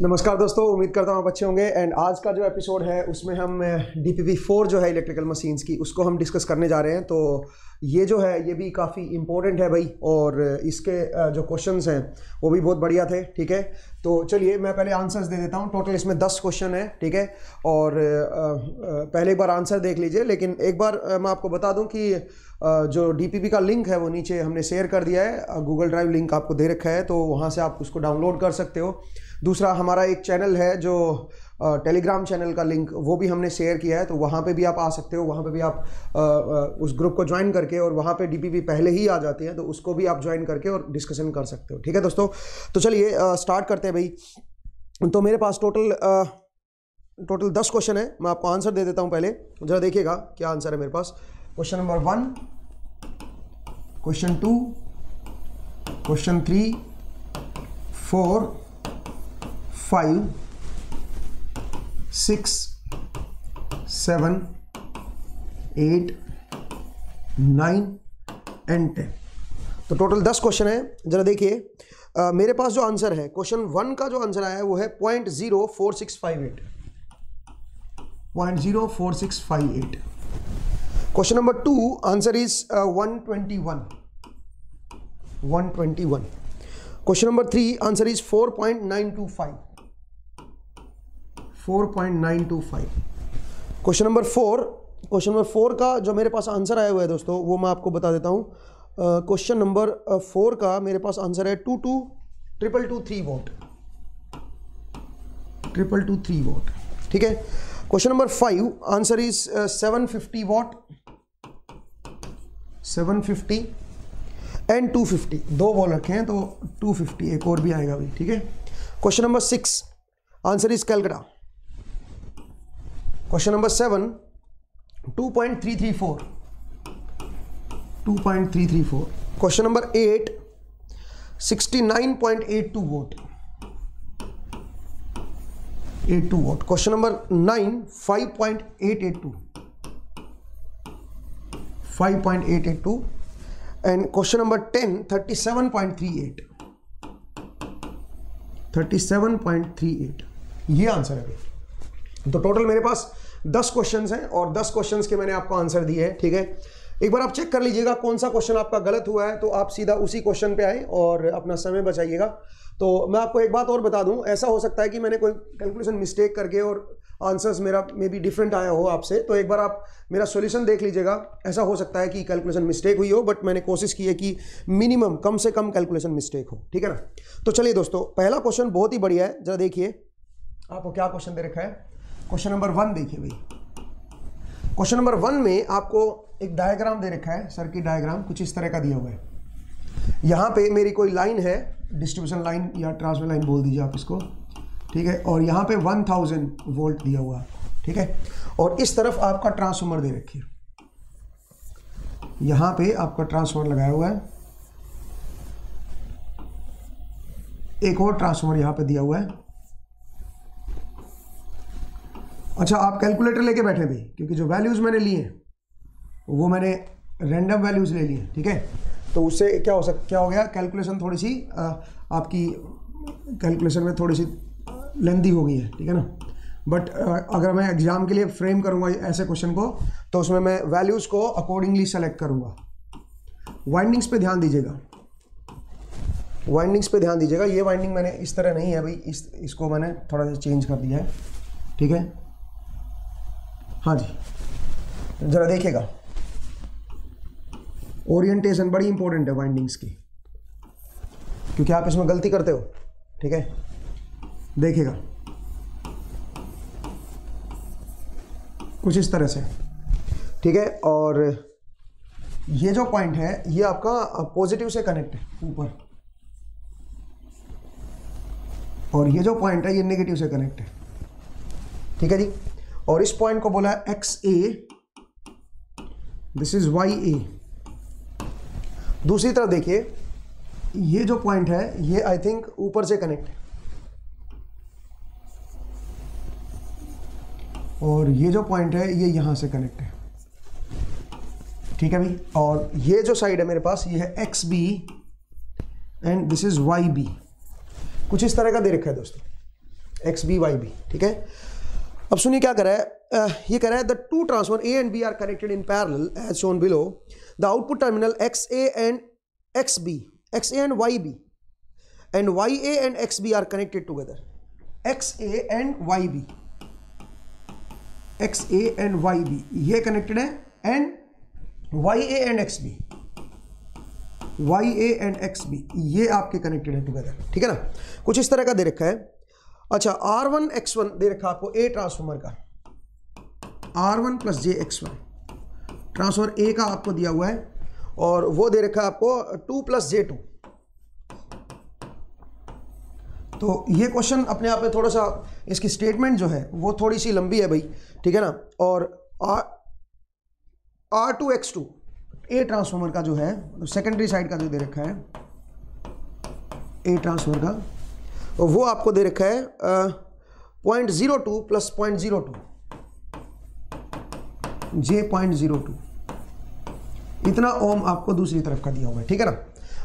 नमस्कार दोस्तों, उम्मीद करता हूँ आप अच्छे होंगे। एंड आज का जो एपिसोड है, उसमें हम डी पी फोर जो है इलेक्ट्रिकल मशीन्स की, उसको हम डिस्कस करने जा रहे हैं। तो ये जो है, ये भी काफ़ी इम्पोर्टेंट है भाई, और इसके जो क्वेश्चंस हैं, वो भी बहुत बढ़िया थे, ठीक है? तो चलिए, मैं पहले आंसर्स दे देता हूँ। टोटल इसमें दस क्वेश्चन है, ठीक है? और पहले एक बार आंसर देख लीजिए, लेकिन एक बार मैं आपको बता दूँ कि जो डीपीपी का लिंक है, वो नीचे हमने शेयर कर दिया है। गूगल ड्राइव लिंक आपको दे रखा है तो वहाँ से आप उसको डाउनलोड कर सकते हो। दूसरा हमारा एक चैनल है जो टेलीग्राम चैनल का लिंक वो भी हमने शेयर किया है तो वहाँ पे भी आप आ सकते हो वहाँ पे भी आप आ, आ, उस ग्रुप को ज्वाइन करके और वहाँ पे डीपीपी पहले ही आ जाती है तो उसको भी आप ज्वाइन करके और डिस्कशन कर सकते हो ठीक है दोस्तों? तो चलिए स्टार्ट करते हैं भाई। तो मेरे पास टोटल टोटल दस क्वेश्चन है मैं आपको आंसर दे देता हूँ पहले। ज़रा देखिएगा क्या आंसर है मेरे पास। Question number one question two question three four five six seven eight nine and ten तो टोटल दस क्वेश्चन है। जरा देखिए। मेरे पास जो आंसर है क्वेश्चन वन का जो आंसर आया है, वो है point zero four six five eight point zero four six five eight question number two answer is one twenty one one twenty one question number three answer is four point nine two five 4.925 question number four, question number four का जो मेरे पास answer आया हुआ है दोस्तों, वो मैं आपको बता देता हूँ। क्वेश्चन नंबर फोर का मेरे पास आंसर है two two triple two three watt. Triple two three watt, ठीक है? Question number five, answer is seven fifty watt, seven fifty and two fifty. दो बॉल रखे हैं तो टू फिफ्टी, एक और भी आएगा भाई, ठीक है? Question number six, answer is Calcutta. Question number seven two point three three four two point three three four question number eight sixty nine point eight two watt eight two watt question number nine five point eight thirty seven point three eight thirty seven point three eight ये answer है तो total मेरे पास दस question हैं और दस question के मैंने आपको आंसर दिए हैं, ठीक है? एक बार आप चेक कर लीजिएगा कौन सा क्वेश्चन आपका गलत हुआ है तो आप सीधा उसी क्वेश्चन पे आए और अपना समय बचाइएगा। तो मैं आपको एक बात और बता दूँ, ऐसा हो सकता है कि मैंने कोई कैलकुलेशन मिस्टेक करके और आंसर्स मेरा मे बी डिफरेंट आया हो आपसे तो एक बार आप मेरा सॉल्यूशन देख लीजिएगा। ऐसा हो सकता है कि कैलकुलेशन मिस्टेक हुई हो बट मैंने कोशिश की है कि मिनिमम कम से कम कैलकुलेशन मिस्टेक हो, ठीक है ना? तो चलिए दोस्तों, पहला क्वेश्चन बहुत ही बढ़िया है, जरा देखिए। आपको क्या क्वेश्चन दे रखा है? क्वेश्चन नंबर वन देखिए भाई। क्वेश्चन नंबर वन में आपको एक डायग्राम दे रखा है सर्किट डायग्राम कुछ इस तरह का दिया हुआ है। यहाँ पे मेरी कोई लाइन है डिस्ट्रीब्यूशन लाइन या ट्रांसफ़र लाइन बोल दीजिए आप इसको। ठीक है? और यहाँ पे 1000 वोल्ट दिया हुआ ठीक है? और इस तरफ़ आपका ट्रांसफॉर्मर दे रखिए। यहाँ पे आपका ट्रांसफॉर्मर लगाया हुआ है। एक और ट्रांसफॉर्मर यहाँ पे दिया हुआ है। अच्छा आप कैलकुलेटर लेके बैठे थे क्योंकि जो वैल्यूज़ मैंने लिए वो मैंने रैंडम वैल्यूज़ ले लिए ठीक है? तो उससे क्या हो सक क्या हो गया? कैलकुलेशन थोड़ी सी आ, आपकी कैलकुलेशन में थोड़ी सी लेंदी हो गई है ठीक है ना? बट अगर मैं एग्ज़ाम के लिए फ्रेम करूँगा ऐसे क्वेश्चन को तो उसमें मैं वैल्यूज़ को अकॉर्डिंगली सेलेक्ट करूँगा। वाइंडिंग्स पे ध्यान दीजिएगा। वाइंडिंग्स पे ध्यान दीजिएगा। ये वाइंडिंग मैंने इस तरह नहीं है भाई इस इसको मैंने थोड़ा सा चेंज कर दिया है ठीक है? हाँ जी। ज़रा देखिएगा। ओरिएंटेशन बड़ी इंपॉर्टेंट है वाइंडिंग्स की। क्योंकि आप इसमें गलती करते हो, ठीक है? देखिएगा। कुछ इस तरह से, ठीक है? और ये जो पॉइंट है, ये आपका पॉजिटिव से कनेक्ट है, ऊपर। और ये जो पॉइंट है, ये नेगेटिव से कनेक्ट है। ठीक है जी? और इस पॉइंट को बोला X A this is Y A दूसरी तरफ़ देखिए, ये जो पॉइंट है, ये आई थिंक ऊपर से कनेक्ट है। और ये जो पॉइंट है, ये यहाँ से कनेक्ट है। ठीक है भाई? और ये जो साइड है मेरे पास, ये है X B and this is Y B कुछ इस तरह का दे रखा है दोस्तों। एक्स बी वाई बी ठीक है? अब सुनिए क्या कर रहा है। ये कह रहा है the two transfer A and B are connected in parallel as shown below the output terminal X A and X B X A and Y B and Y A and X B are connected together X A and Y B X A and Y B ये connected है and Y A and X B Y A and X B ये आपके connected है together ठीक है ना? कुछ इस तरह का दे रखा है। अच्छा आर वन एक्स वन दे रखा आपको ए ट्रांसफॉर्मर का। R one plus J X one transformer A का आपको दिया हुआ है और वो दे रखा आपको टू प्लस जे टू तो ये क्वेश्चन अपने आप में थोड़ा सा, इसकी स्टेटमेंट जो है, वो थोड़ी सी लंबी है भाई, ठीक है ना? और R R two X two a transformer का जो है सेकेंडरी साइड का जो दे रखा है ए ट्रांसफॉर्मर का वो आपको दे रखा है point zero two plus point zero two j point zero two इतना ओम आपको दूसरी तरफ़ का दिया हुआ है, ठीक है ना?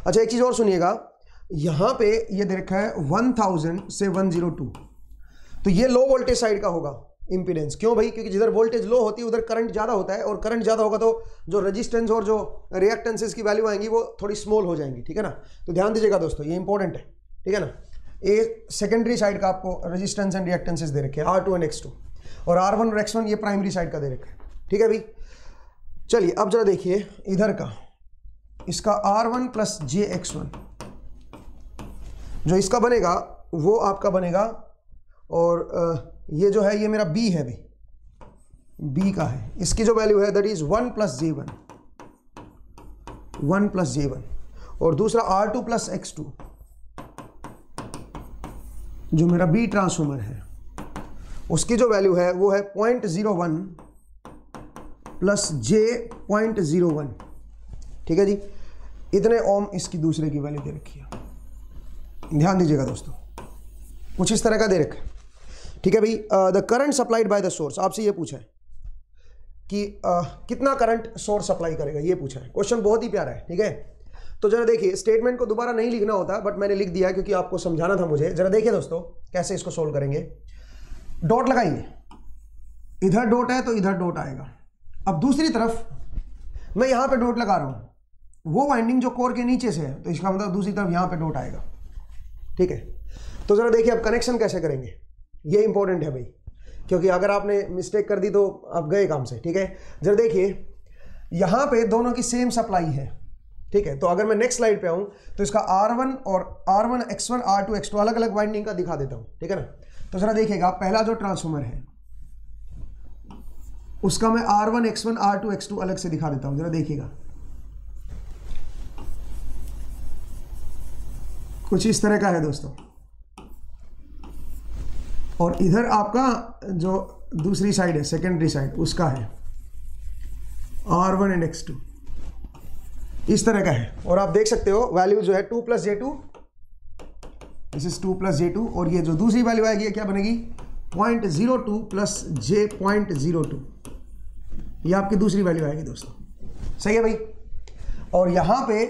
अच्छा एक चीज़ और सुनिएगा। यहाँ पे ये दे रखा है वन थाउज़ेंड से वन ज़ीरो टू तो ये लो वोल्टेज साइड का होगा इंपीडेंस क्यों भाई? क्योंकि जिधर वोल्टेज लो होती है, उधर करंट ज़्यादा होता है, और करंट ज़्यादा होगा तो जो रेजिस्टेंस और जो रिएक्टेंसेस की वैल्यू आएँगी, वो थोड़ी स्मॉल हो जाएँगी, ठीक है ना? तो ध्यान दीजिएगा दोस्तों, ये इंपॉर्टेंट है, ठीक है ना? ए सेकेंडरी साइड का आपको रेजिस्टेंस एंड रिएक्टेंसेस दे रखे R two and X two और आर वन और एक्स वन ये प्राइमरी साइड का दे रखा है। ठीक है भाई चलिए, अब जरा देखिए इधर का। इसका R one plus j X one जो इसका बनेगा, वो आपका बनेगा। और ये जो है, ये मेरा बी है भाई बी का है। इसकी जो वैल्यू है that is one plus j one one plus j one और दूसरा R two plus X two जो मेरा बी ट्रांसफॉर्मर है उसकी जो वैल्यू है वो है point zero one plus j point zero one ठीक है जी? इतने ओम इसकी दूसरे की वैल्यू दे रखी है। ध्यान दीजिएगा दोस्तों कुछ इस तरह का दे रखा है। ठीक है भाई the current supplied by the source आपसे ये पूछा है कि uh, कितना करंट सोर्स सप्लाई करेगा ये पूछा है। क्वेश्चन बहुत ही प्यारा है ठीक है? तो जरा देखिए स्टेटमेंट को दोबारा नहीं लिखना होता बट मैंने लिख दिया क्योंकि आपको समझाना था मुझे। जरा देखिए दोस्तों, कैसे इसको सोल्व करेंगे। डॉट लगाएँगे इधर डॉट है तो इधर डॉट आएगा। अब दूसरी तरफ़, मैं यहाँ पे डॉट लगा रहा हूँ। वो वाइंडिंग जो कोर के नीचे से है तो इसका मतलब दूसरी तरफ़ यहाँ पे डॉट आएगा। ठीक है? तो जरा देखिए अब कनेक्शन कैसे करेंगे। ये इंपॉर्टेंट है भाई, क्योंकि अगर आपने मिस्टेक कर दी तो आप गए काम से, ठीक है? जरा देखिए, यहाँ पे दोनों की सेम सप्लाई है। ठीक है? तो अगर मैं नेक्स्ट स्लाइड पे आऊँ तो इसका R1 और R1 X1 R2 X2 अलग अलग वाइंडिंग का दिखा देता हूँ, ठीक है ना? तो जरा देखिएगा, पहला जो ट्रांसफॉर्मर है, उसका मैं R1 X1 R2 X2 अलग से दिखा देता हूँ, जरा देखिएगा। कुछ इस तरह का है दोस्तों। और इधर आपका जो दूसरी साइड है सेकेंडरी साइड उसका है। R one and X two इस तरह का है। और आप देख सकते हो वैल्यू जो है two plus j two this is two plus j two और ये जो दूसरी वैल्यू आएगी क्या बनेगी? Point zero two plus j point zero two ये आपकी दूसरी वैल्यू आएगी दोस्तों। सही है भाई? और यहाँ पे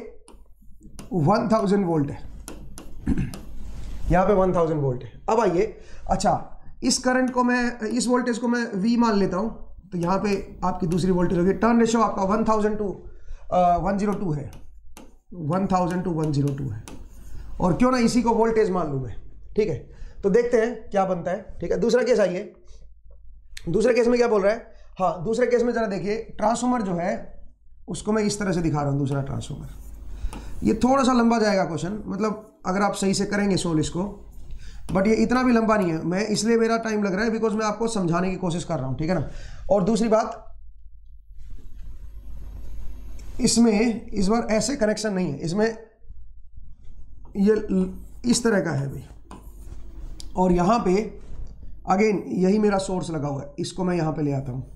वन थाउज़ेंड वोल्ट है। यहाँ पे वन थाउज़ेंड वोल्ट है। अब आइए अच्छा इस करंट को मैं, इस वोल्टेज को मैं वी मान लेता हूँ। तो यहाँ पे आपकी दूसरी वोल्टेज होगी। टर्न रेशो आपका one thousand to one zero two है। One thousand to one zero two है। और क्यों ना इसी को वोल्टेज मान लूँ मैं? ठीक है? तो देखते हैं क्या बनता है। ठीक है? दूसरा केस आइए। दूसरे केस में क्या बोल रहा है? हाँ दूसरे केस में ज़रा देखिए। ट्रांसफॉर्मर जो है, उसको मैं इस तरह से दिखा रहा हूँ, दूसरा ट्रांसफॉर्मर ये थोड़ा सा लंबा जाएगा क्वेश्चन मतलब अगर आप सही से करेंगे सोल इसको। बट ये इतना भी लंबा नहीं है। मैं, इसलिए मेरा टाइम लग रहा है बिकॉज़ मैं आपको समझाने की कोशिश कर रहा हूँ, ठीक है ना? और दूसरी बात इसमें इस बार ऐसे कनेक्शन नहीं है। इसमें ये इस तरह का है भाई। और यहाँ पे अगेन यही मेरा सोर्स लगा हुआ है। इसको मैं यहाँ पे ले आता हूँ।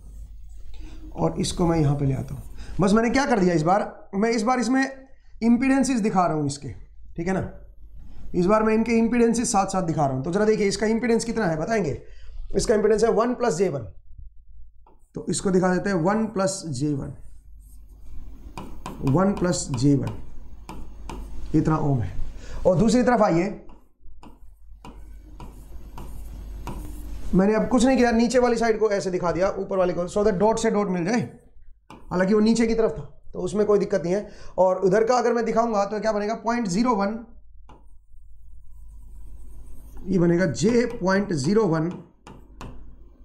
और इसको मैं यहाँ पे ले आता हूँ। बस मैंने क्या कर दिया इस बार? मैं इस बार इसमें इम्पीडेंसेस दिखा रहा हूँ इसके। ठीक है ना? इस बार मैं इनके इम्पीडेंसेस साथ साथ दिखा रहा हूँ। तो जरा देखिए, इसका इम्पीडेंस कितना है, बताएँगे? इसका इम्पीडेंस है वन प्लस जे वन तो इसको दिखा देते हैं one plus j one one plus j one. इतना ओम है। और दूसरी तरफ़ आइए। मैंने अब कुछ नहीं किया, नीचे वाली साइड को ऐसे दिखा दिया, ऊपर वाले को सो दैट डॉट से डॉट मिल जाए। हालाँकि वो नीचे की तरफ़ था तो उसमें कोई दिक्कत नहीं है। और उधर का अगर मैं दिखाऊँगा तो क्या बनेगा? पॉइंट ज़ीरो वन ये बनेगा j point zero one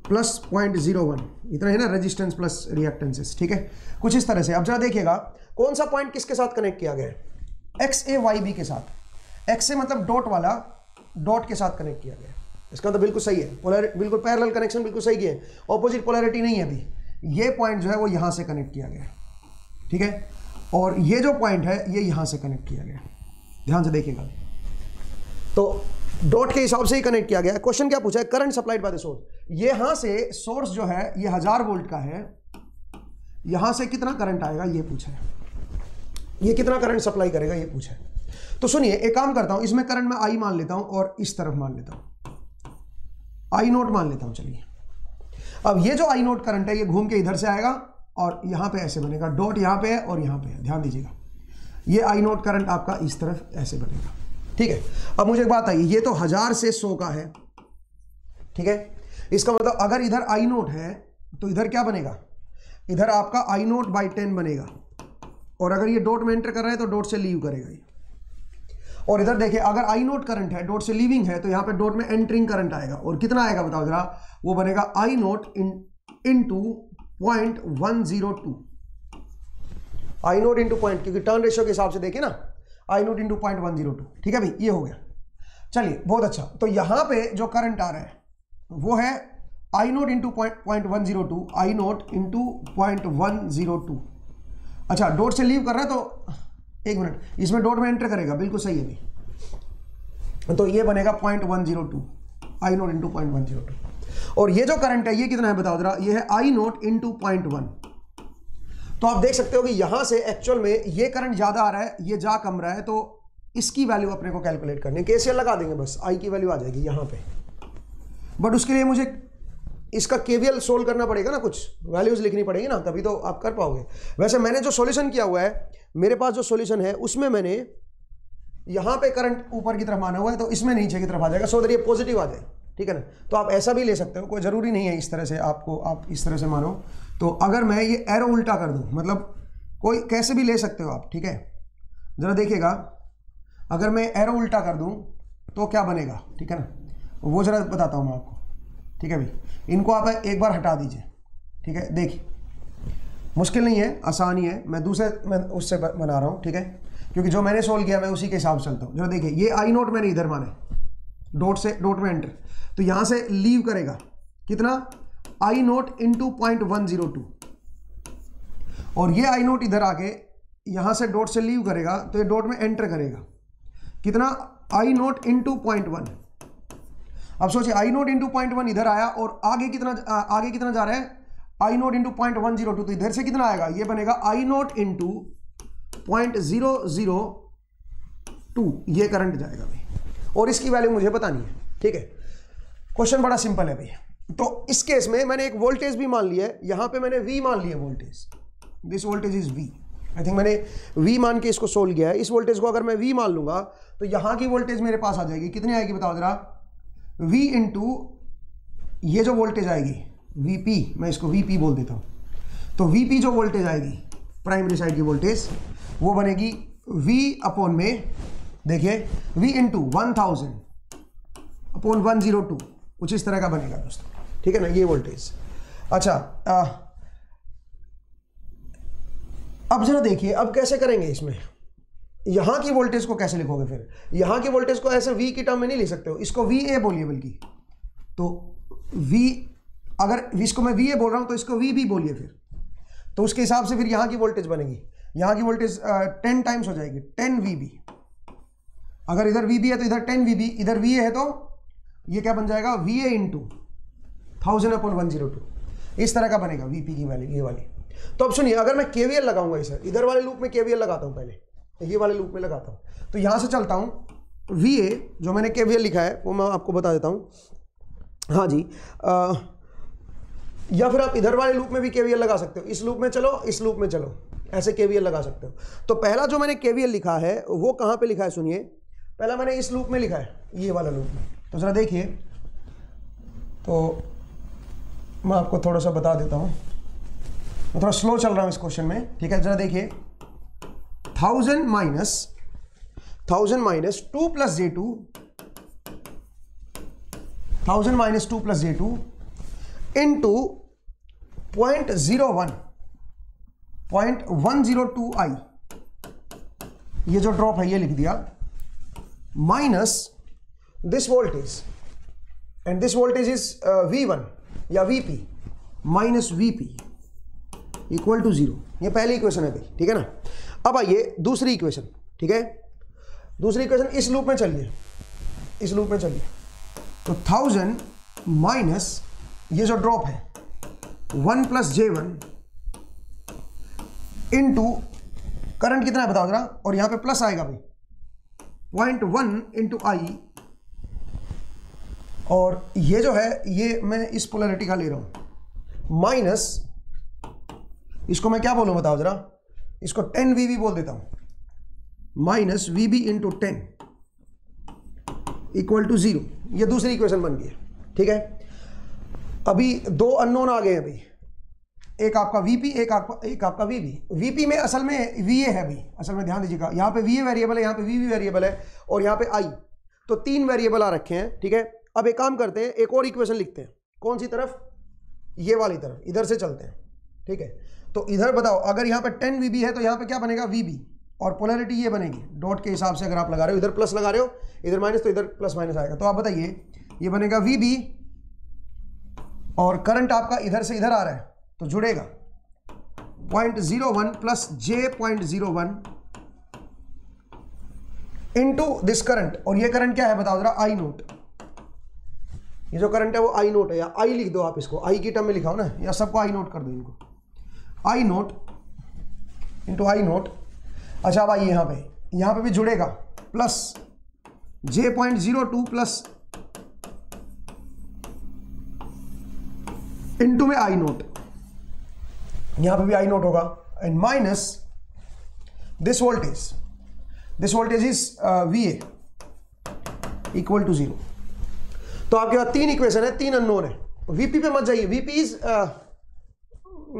plus point zero one. इतना है ना रेजिस्टेंस प्लस रिएक्टेंसेस ठीक है? कुछ इस तरह से। अब जरा देखिएगा, कौन सा पॉइंट किसके साथ कनेक्ट किया गया है? एक्स ए वाई बी के साथ। एक्स ए मतलब डॉट वाला डॉट के साथ कनेक्ट किया गया इसका तो बिल्कुल सही है। पोलर बिल्कुल पैरेलल कनेक्शन बिल्कुल सही है। ऑपोजिट पोलरिटी नहीं है अभी। ये पॉइंट जो है वो यहाँ से कनेक्ट किया गया ठीक है? और ये जो पॉइंट है, ये यहाँ से कनेक्ट किया गया ध्यान से देखिएगा। तो डॉट के हिसाब से ही कनेक्ट किया गया है। क्वेश्चन क्या पूछा है? Current supplied by the source यहाँ से सोर्स जो है, ये हज़ार वोल्ट का है। यहाँ से कितना करंट आएगा, ये पूछा है। ये कितना करंट सप्लाई करेगा, ये पूछा है। तो सुनिए, एक काम करता हूँ, इसमें करंट मैं आई मान लेता हूँ और इस तरफ़ मान लेता हूँ। आई नोट मान लेता हूँ, चलिए। अब ये जो आई नोट करंट है, ये घूम के इधर से आएगा और यहाँ पे ऐसे बनेगा। डॉट यहाँ पे है और यहाँ पे है। ध्यान दीजिएगा। ये आई नोट करंट आपका इस तरफ़ ऐसे बनेगा। ठीक है? अब मुझे एक बात आई ये तो हज़ार से सौ का है। ठीक है? इसका मतलब अगर इधर आई नोट है तो इधर क्या बनेगा? इधर आपका आई नोट बाई टेन बनेगा। और अगर ये डॉट में एंटर कर रहा है तो डॉट से लीव करेगा ये। और इधर देखिए, अगर आई नोट करंट है डॉट से लीविंग है तो यहाँ पे डॉट में एंटरिंग करंट आएगा। और कितना आएगा बताओ जरा? वो बनेगा I naught in into point one zero two I naught into point क्योंकि टर्न रेशियो के हिसाब से देखिए ना I naught into point one zero two ठीक है भाई? ये हो गया। चलिए, बहुत अच्छा। तो यहाँ पे जो करंट आ रहा है, वो है I naught into point one zero two I naught into point one zero two अच्छा डोट से लीव कर रहा है तो एक मिनट इसमें डोट में एंटर करेगा। बिल्कुल सही है भाई। तो ये बनेगा point one zero two I naught into point one zero two और ये जो करंट है, ये कितना है बताओ जरा। ये है I naught into point one तो आप देख सकते हो कि यहाँ से एक्चुअल में ये करंट ज़्यादा आ रहा है, ये जा कम रहा है तो इसकी वैल्यू अपने को कैलकुलेट करनी है। केसीएल लगा देंगे बस आई की वैल्यू आ जाएगी यहाँ पे। बट उसके लिए मुझे इसका केवीएल सोल्व करना पड़ेगा ना कुछ। वैल्यूज़ लिखनी पड़ेगी ना, तभी तो आप कर पाओगे। वैसे मैंने जो सॉल्यूशन किया हुआ है, मेरे पास जो सॉल्यूशन है, उसमें मैंने यहाँ पे करंट ऊपर की तरफ़ माना हुआ है तो इसमें नीचे की तरफ़ आ जाएगा। सो दर ये पॉजिटिव आ जाए, ठीक है ना? तो आप ऐसा भी ले सकते हो, कोई ज़रूरी नहीं है इस तरह से आपको, आप इस तरह से मानो। तो अगर मैं ये एरो उल्टा कर दूँ मतलब कोई, कैसे भी ले सकते हो आप, ठीक है? ज़रा देखिएगा, अगर मैं एरो उल्टा कर दूँ तो क्या बनेगा, ठीक है ना? वो ज़रा बताता हूँ मैं आपको, ठीक है भाई? इनको आप एक बार हटा दीजिए, ठीक है? देखिए, मुश्किल नहीं है, आसानी है, मैं दूसरे, मैं उससे बना रहा हूँ, ठीक है? क्योंकि जो मैंने सोल्व किया, मैं उसी के हिसाब से चलता हूँ। जरा देखिए, ये आई नोट मैंने इधर माने डोट से डोट में एंटर तो यहाँ से लीव करेगा, कितना? I naught into point one zero two और ये आई नोट इधर आके यहाँ से डॉट से लीव करेगा तो ये डॉट में एंटर करेगा। कितना? I naught into point one अब सोचिए I naught into point one इधर आया और आगे कितना आगे कितना जा रहा है? I naught into point one zero two तो इधर से कितना आएगा? ये बनेगा I naught into point zero zero two ये करंट जाएगा भाई। और इसकी वैल्यू मुझे बतानी है, ठीक है? क्वेश्चन बड़ा सिंपल है भाई। तो इस केस में मैंने एक वोल्टेज भी मान लिया है। यहाँ पे मैंने वी मान लिया voltage this voltage is V I think मैंने वी मान के इसको सोल्व किया है। इस वोल्टेज को अगर मैं वी मान लूँगा तो यहाँ की वोल्टेज मेरे पास आ जाएगी। कितनी आएगी बताओ जरा? वी इंटू ये जो वोल्टेज आएगी वीपी मैं इसको वीपी बोल देता हूँ। तो वीपी जो वोल्टेज आएगी प्राइमरी साइड की वोल्टेज वो बनेगी वी अपॉन में, देखिए V into one thousand upon one zero two कुछ इस तरह का बनेगा दोस्तों। ठीक है ना ये वोल्टेज अच्छा आ, अब जरा देखिए अब कैसे करेंगे इसमें? यहाँ की वोल्टेज को कैसे लिखोगे फिर? यहाँ की वोल्टेज को ऐसे वी की टर्म में नहीं लिख सकते हो इसको वी ए बोलिए बल्कि. तो वी अगर इसको मैं वी ए बोल रहा हूँ तो इसको वी भी बोलिए फिर. तो उसके हिसाब से फिर यहाँ की वोल्टेज बनेगी. यहाँ की वोल्टेज टेन टाइम्स हो जाएगी टेन वी बी अगर इधर वी बी है तो इधर टेन वी बी इधर वी ए है तो ये क्या बन जाएगा? V A into thousand upon one zero two. इस तरह का बनेगा वीपी की वैल्यू ये वाली। तो अब सुनिए अगर मैं केवीएल लगाऊँगा इसे इधर वाले लूप में केवीएल लगाता हूँ पहले ये वाले लूप में लगाता हूँ तो यहाँ से चलता हूँ वी ए जो मैंने केवीएल लिखा है वो मैं आपको बता देता हूँ। हाँ जी आ, या फिर आप इधर वाले लूप में भी केवीएल लगा सकते हो। इस लूप में चलो इस लूप में चलो ऐसे केवीएल लगा सकते हो। तो पहला जो मैंने केवीएल लिखा है वो कहाँ पे लिखा है सुनिए? पहला मैंने इस लूप में लिखा है ये वाला लूप में। तो ज़रा देखिए तो मैं आपको थोड़ा सा बता देता हूँ। मैं थोड़ा स्लो चल रहा हूँ इस क्वेश्चन में, ठीक है? जरा देखिए। Thousand minus thousand minus two plus j two thousand minus two plus j two into point zero one point one zero two I ये जो ड्रॉप है, ये लिख दिया। Minus this voltage and this voltage is V one या V P minus V P equal to zero ये पहली equation है भाई, ठीक है ना? अब आइए दूसरी इक्वेशन ठीक है? दूसरी इक्वेशन इस लूप में चलिए। इस लूप में चलिए। तो थाउज़ेंड माइनस ये जो ड्रॉप है one plus j one into current कितना है बताओ जरा? और यहाँ पे प्लस आएगा भाई। पॉइंट वन इंटू आई और ये जो है, ये मैं इस पोलरिटी का ले रहा हूँ। माइनस इसको मैं क्या बोलूँ बताओ जरा? इसको टेन वी बोल देता हूँ। Minus V B into ten equal to zero ये दूसरी इक्वेशन बन गई है, ठीक है? अभी दो अननोन आ गए भाई एक आपका वीपी एक आपका एक आपका वीबी वीपी में असल में वीए है भाई असल में ध्यान दीजिएगा, यहाँ पे वीए वेरिएबल है, यहाँ पे वीवी वेरिएबल है और यहाँ पे आई तो तीन वेरिएबल आ रखे हैं, ठीक है? अब एक काम करते हैं, एक और इक्वेशन लिखते हैं। कौन सी तरफ़? ये वाली तरफ़, इधर से चलते हैं, ठीक है? तो इधर बताओ, अगर यहाँ पर टेन वी है तो यहाँ पर क्या बनेगा? वीबी और पोलरिटी ये बनेगी। डॉट के हिसाब से अगर आप लगा रहे हो, इधर प्लस लगा रहे हो, इधर माइनस तो इधर प्लस माइनस आएगा। तो आप बताइए, ये बनेगा वी बी और करंट आपका इधर से इधर आ रहा है तो जुड़ेगा। Point zero one plus j point zero one into this current और ये करंट क्या है, बताओ जरा आई नोट ये जो करंट है वो आई नोट है, या आई लिख दो आप इसको। आई की टर्म में लिखाओ ना, या सबको आई नोट कर दो इनको। I naught into I naught अच्छा आइए यहाँ पे। यहाँ पे भी जुड़ेगा। Plus j point zero two plus into में आई नोट यहाँ पे भी आई नोट होगा। And minus this voltage this voltage is V A equal to zero तो आपके पास तीन इक्वेशन है, तीन अननोन है। वीपी पे मत जाइए। VP is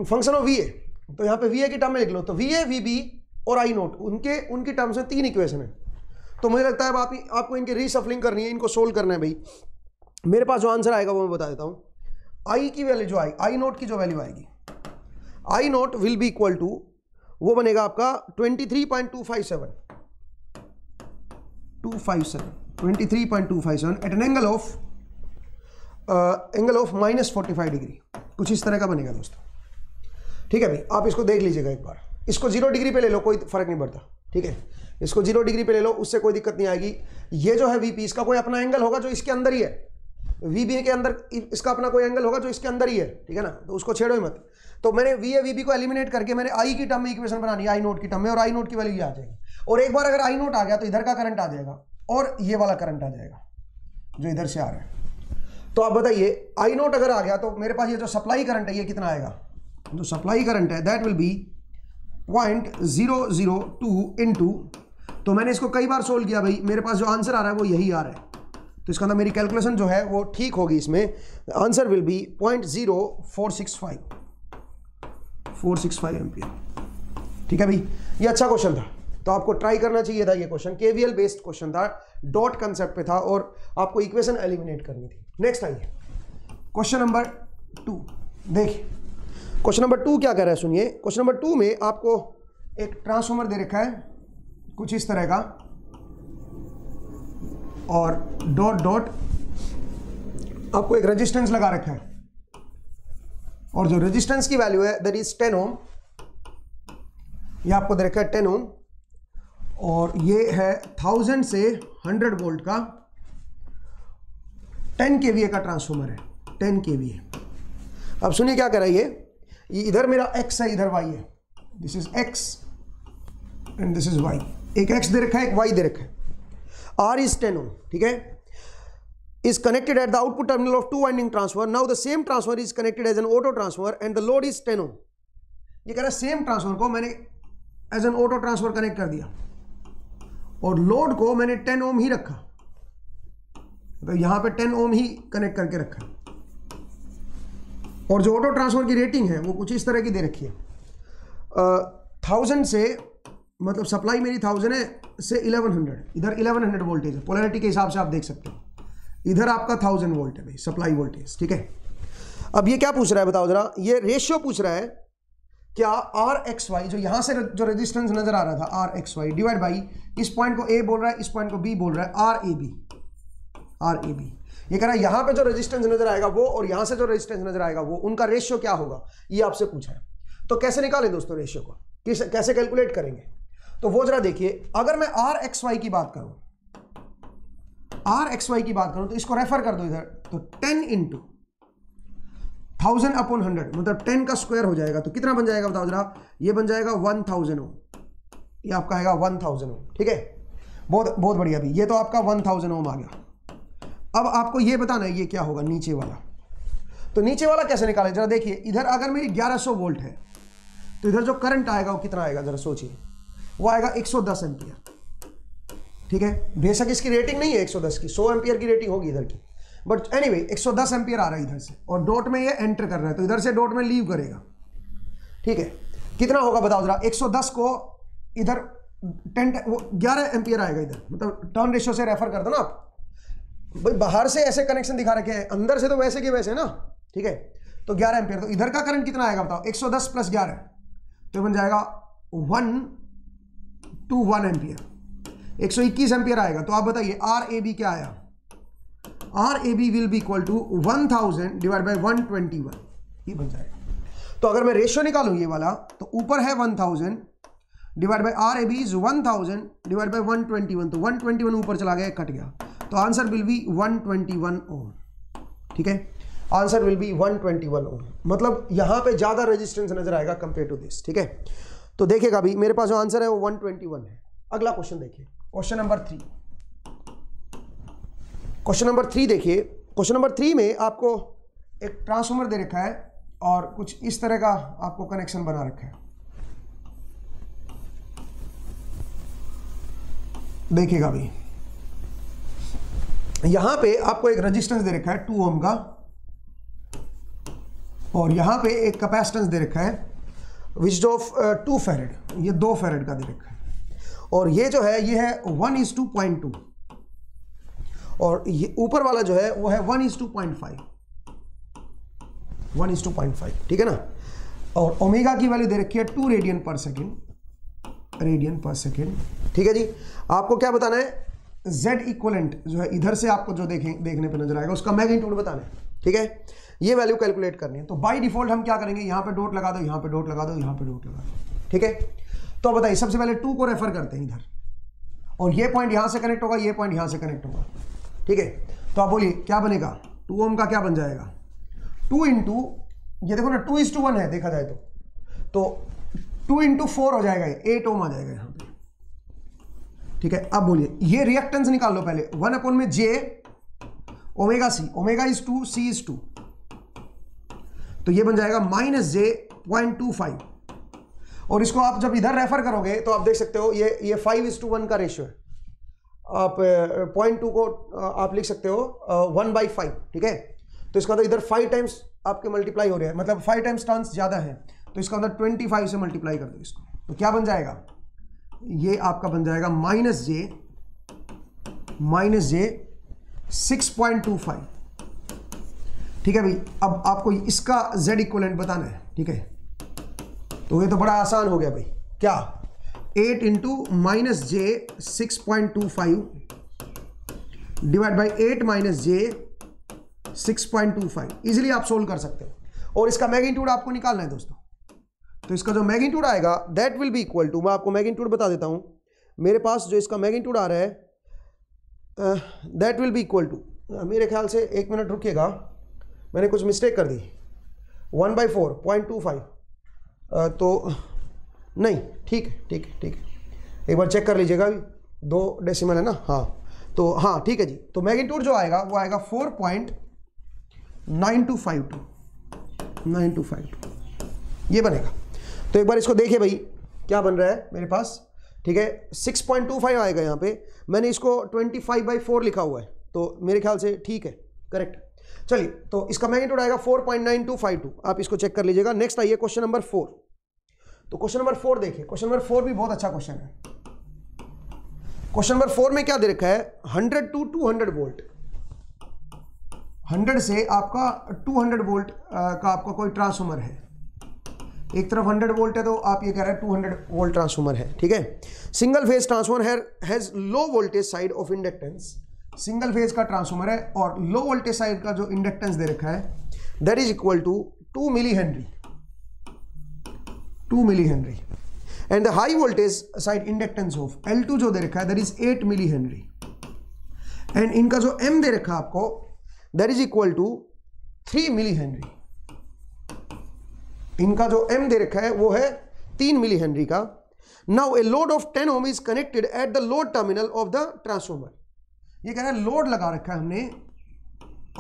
function of V A तो यहाँ पे वी ए की टर्म में लिख लो। तो वी ए वी बी और आई नोट उनके, उनकी टर्म्स में तीन इक्वेशन है। तो मुझे लगता है आप आपको इनकी रीसफलिंग करनी है, इनको सोल्व करना है भाई। मेरे पास जो आंसर आएगा वो मैं बता देता हूँ। आई की वैल्यू जो आई आई नोट की जो वैल्यू आएगी। I naught will be equal to वो बनेगा आपका twenty three point two five seven two five seven twenty three point two five seven eight an angle of angle of minus forty five degree कुछ इस तरह का बनेगा दोस्तों। ठीक है भाई, आप इसको देख लीजिएगा एक बार। इसको ज़ीरो डिग्री पे ले लो, कोई फ़र्क नहीं पड़ता। ठीक है? इसको ज़ीरो डिग्री पे ले लो, उससे कोई दिक्कत नहीं आएगी। ये जो है वीपी इसका कोई अपना एंगल होगा जो इसके अंदर ही है। वीबी के अंदर इसका अपना कोई एंगल होगा जो इसके अंदर ही है। ठीक है ना? तो उसको छेड़ो ही मत। तो मैंने वी ए वी बी को एलिमिनेट करके मैंने आई की टर्म में इक्वेशन बनानी आई नोट की टर्म में और आई नोट की वैल्यू आ जाएगी। और एक बार अगर आई नोट आ गया तो इधर का करंट आ जाएगा और ये वाला करंट आ जाएगा, जो इधर से आ रहा है। तो आप बताइए आई नोट अगर आ गया तो मेरे पास ये जो सप्लाई करंट है, ये कितना आएगा? जो सप्लाई करंट है that will be point zero zero two into तो मैंने इसको कई बार सोल्व किया भाई, मेरे पास जो आंसर आ रहा है वो यही आ रहा है। तो इसका अंदर मेरी कैलकुलेशन जो है वो ठीक होगी इसमें। Answer will be point zero four six five four six five ampere ठीक है भाई, ये अच्छा क्वेश्चन था। तो आपको ट्राई करना चाहिए था ये क्वेश्चन केवीएल बेस्ड क्वेश्चन था डॉट कंसेप्ट पे था और आपको इक्वेशन एलिमिनेट करनी थी। नेक्स्ट आइए। क्वेश्चन नंबर टू देखिए क्वेश्चन नंबर टू क्या कह रहा है, सुनिए। क्वेश्चन नंबर टू में आपको एक ट्रांसफॉर्मर दे रखा है, कुछ इस तरह का। और डॉट डॉट आपको एक रेजिस्टेंस लगा रखा है। और जो रेजिस्टेंस की वैल्यू है दैट इज़ टेन ओम ये आपको दे रखा है टेन ओम और ये है थाउज़ेंड से हंड्रेड वोल्ट का। टेन के का ट्रांसफॉर्मर है, टेन के है अब सुनिए क्या कर ये ये इधर मेरा एक्स है, इधर वाई है। This is X and this is Y एक एक्स दे रखा है, एक वाई दे रखा है। आर इज़ टेन ओम ठीक है? Is connected at the output terminal of two winding transformer. Now the same transformer is connected as an auto transformer and the load is 10 ohm. ये कह रहा है same transformer को मैंने as an auto transfer connect कर दिया। और load को मैंने 10 ओम ही रखा। यहाँ पे 10 ओम ही कनेक्ट करके रखा। है और जो ऑटो ट्रांसफ़र की रेटिंग है, वो कुछ इस तरह की दे रखी है। थाउज़ेंड से मतलब सप्लाई मेरी थाउज़ेंड है, से इलेवन हंड्रेड इधर इलेवन हंड्रेड वोल्टेज है। पोलैरिटी के हिसाब से आप देख सकते हो। इधर आपका थाउज़ेंड वोल्ट है भाई सप्लाई वोल्टेज ठीक है? अब ये क्या पूछ रहा है, बताओ जरा। ये रेशियो पूछ रहा है क्या आर एक्स वाई जो यहाँ से जो रेजिस्टेंस नज़र आ रहा था R X Y divide by इस पॉइंट को ए बोल रहा है, इस पॉइंट को बी बोल रहा है R A B R A B ये कह रहा है, यहाँ पे जो रेजिस्टेंस नज़र आएगा वो और यहाँ से जो रेजिस्टेंस नज़र आएगा वो, उनका रेशियो क्या होगा? ये आपसे पूछा है। तो कैसे निकालें दोस्तों रेशियो को? किस कैलकुलेट करेंगे? तो वो जरा देखिए, अगर मैं आर एक्स वाई की बात करूँ आर एक्स वाई की बात करूँ तो इसको रेफर कर दो इधर। तो ten into thousand upon hundred मतलब टेन का स्क्वायर हो जाएगा। तो कितना बन जाएगा बताओ जरा? ये बन जाएगा वन थाउज़ेंड ओम ये आपका आएगा वन थाउज़ेंड ओम ठीक है? बहुत बहुत बढ़िया भी ये तो आपका वन थाउज़ेंड ओम आ गया। अब आपको ये बताना है, ये क्या होगा नीचे वाला? तो नीचे वाला कैसे निकाले? जरा देखिए, इधर अगर मेरी 1100 वोल्ट है तो इधर जो करंट आएगा वो कितना आएगा? जरा सोचिए। वो आएगा 110 एम्पियर। ठीक है? बेशक इसकी रेटिंग नहीं है 110 की 100 एम्पियर की रेटिंग होगी इधर की। बट एनी वे एक एम्पियर आ रहा है इधर से, और डॉट में ये एंटर कर रहा है तो इधर से डॉट में लीव करेगा। ठीक है? कितना होगा बताओ जरा? 110 को इधर टेन वो ग्यारह एम्पियर आएगा इधर। मतलब टर्न रेशियो से रेफर कर दो ना आप। भाई, बाहर से ऐसे कनेक्शन दिखा रखे हैं, अंदर से तो वैसे के वैसे ना, ठीक है? तो 11 एम्पियर तो इधर का करंट कितना आएगा बताओ? 110 प्लस ग्यारह तो बन जाएगा one two one ampere 121 ampere आएगा तो आप बताइए आर ए बी क्या आया? R A B will be equal to one thousand divide by one twenty one ये बन जाएगा। तो अगर मैं रेशियो निकालूं ये वाला तो ऊपर है one thousand divide by R A B is one thousand divide by one twenty one तो वन ट्वेंटी वन ऊपर चला गया कट गया। तो आंसर विल बी 121 ओम ठीक है? आंसर विल बी 121 ओम मतलब यहाँ पे ज़्यादा रेजिस्टेंस नज़र आएगा कंपेयर टू दिस ठीक है? तो देखिएगा अभी, मेरे पास जो आंसर है वो 121 है। अगला क्वेश्चन देखिए। Question number three question number three देखिए। क्वेश्चन नंबर थ्री में आपको एक ट्रांसफॉर्मर दे रखा है और कुछ इस तरह का आपको कनेक्शन बना रखा है। देखिएगा अभी। यहाँ पे आपको एक रेजिस्टेंस दे रखा है टू ओम का। और यहाँ पे एक कैपेसिटेंस दे रखा है विच ऑफ़ टू फेरेड ये दो फेरेड का दे रखा है। और ये जो है, ये है one is to point two और ये ऊपर वाला जो है, वो है one is to point five one is to point five ठीक है ना? और ओमेगा की वैल्यू दे रखी है two radian per second radian per second ठीक है जी? आपको क्या बताना है? जेड इक्वलेंट जो है, इधर से आपको जो देखें, देखने पे नज़र आएगा, उसका मैग्नीट्यूड बताना ठीक है? ये वैल्यू कैलकुलेट करनी है। तो बाई डिफ़ॉल्ट हम क्या करेंगे? यहाँ पे डोट लगा दो, यहाँ पे डोट लगा दो, यहाँ पे डोट लगा दो, ठीक है? तो बताइए, सबसे पहले टू को रेफर करते हैं इधर। और ये पॉइंट यहाँ से कनेक्ट होगा, ये पॉइंट यहाँ से कनेक्ट होगा, ठीक है? तो आप बोलिए, क्या बनेगा? टू ओम का क्या बन जाएगा? टू इंटू ये देखो ना टू इज़ टू वन है, देखा जाए तो। टू इंटू फोर हो जाएगा ये एट ओम आ जाएगा यहाँ। ठीक है? अब बोलिए, ये रिएक्टेंस निकाल लो पहले। वन अपॉन में j omega C omega is two C is two तो ये बन जाएगा minus j point two five और इसको आप जब इधर रेफर करोगे तो आप देख सकते हो, ये ये फाइव इज़ टू वन का रेशियो है। आप पॉइंट टू को आप लिख सकते हो वन बाई फाइव ठीक है? तो इसका मतलब इधर फाइव टाइम्स आपके मल्टीप्लाई हो रहे हैं। मतलब फाइव टाइम्स टर्न्स ज़्यादा है। तो इसका मतलब ट्वेंटी फाइव से मल्टीप्लाई कर दो इसको। तो क्या बन जाएगा? ये आपका बन जाएगा minus j minus j six point two five. ठीक है भाई, अब आपको इसका जेड इक्वलेंट बताना है, ठीक है? तो ये तो बड़ा आसान हो गया भाई। क्या? Eight into minus j six point two five divide by eight minus j six point two five. Easily आप सोल्व कर सकते हो। और इसका मैग्नीट्यूड आपको निकालना है दोस्तों। तो इसका जो मैग्नीट्यूड आएगा that will be equal to मैं आपको मैग्नीट्यूड बता देता हूँ। मेरे पास जो इसका मैग्नीट्यूड आ रहा है that will be equal to मेरे ख्याल से एक मिनट रुकिएगा। मैंने कुछ मिस्टेक कर दी। One by four point two five तो नहीं, ठीक है ठीक है ठीक। है एक बार चेक कर लीजिएगा दो डेसिमल है ना? हाँ। तो हाँ ठीक है जी। तो मैग्नीट्यूड जो आएगा, वो आएगा four point nine two five two nine two five two ये बनेगा। तो एक बार इसको देखिए भाई, क्या बन रहा है मेरे पास? ठीक है 6.25 आएगा यहाँ पे। मैंने इसको 25 फाइव बाई फोर लिखा हुआ है तो मेरे ख्याल से ठीक है करेक्ट चलिए तो इसका मैग्नीट्यूड आएगा four point nine two five two आप इसको चेक कर लीजिएगा। नेक्स्ट आइए क्वेश्चन नंबर फोर तो क्वेश्चन नंबर फोर देखिए। क्वेश्चन नंबर फोर भी बहुत अच्छा क्वेश्चन है। क्वेश्चन नंबर फोर में क्या दे रखा है? Hundred to two hundred volt hundred से आपका टू हंड्रेड वोल्ट का आपका कोई ट्रांसफॉर्मर है। एक तरफ़ 100 वोल्ट है तो आप ये कह रहे हैं 200 वोल्ट ट्रांसफॉर्मर है, ठीक है? Single phase transformer has low voltage side of inductance single phase का ट्रांसफॉर्मर है और लो वोल्टेज साइड का जो इंडक्टेंस दे रखा है that is equal to two milli henry two milli henry and the high voltage side inductance of L जो दे रखा है that is eight milli henry and इनका जो एम दे रखा है आपको that is equal to three milli henry इनका जो एम दे रखा है, वो है तीन मिली हेनरी का। Now a load of ten ohm is connected at the load terminal of the transformer ये कह रहा है लोड लगा रखा है हमने।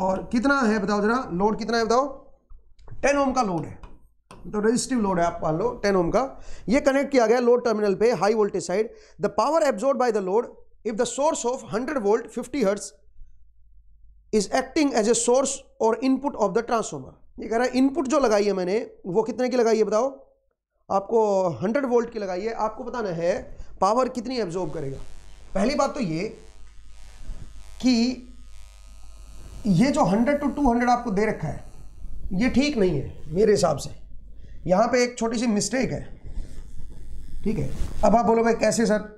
और कितना है बताओ जरा लोड कितना है बताओ? टेन ओम का लोड है। तो रजिस्टिव लोड है, आप मान लो टेन ओम का। ये कनेक्ट किया गया लोड टर्मिनल पे high voltage side the power absorb by the load if the source of hundred volt fifty hertz is acting as a source और इनपुट ऑफ़ द ट्रांसफॉर्मर ये कह रहा है इनपुट जो लगाई है मैंने, वो कितने की लगाई है बताओ? आपको 100 वोल्ट की लगाई है, आपको बताना है पावर कितनी एब्जॉर्ब करेगा? पहली बात तो ये कि ये जो 100 टू 200 आपको दे रखा है, ये ठीक नहीं है, मेरे हिसाब से। यहाँ पे एक छोटी सी मिस्टेक है। ठीक है? अब आप बोलोगे, कैसे सर?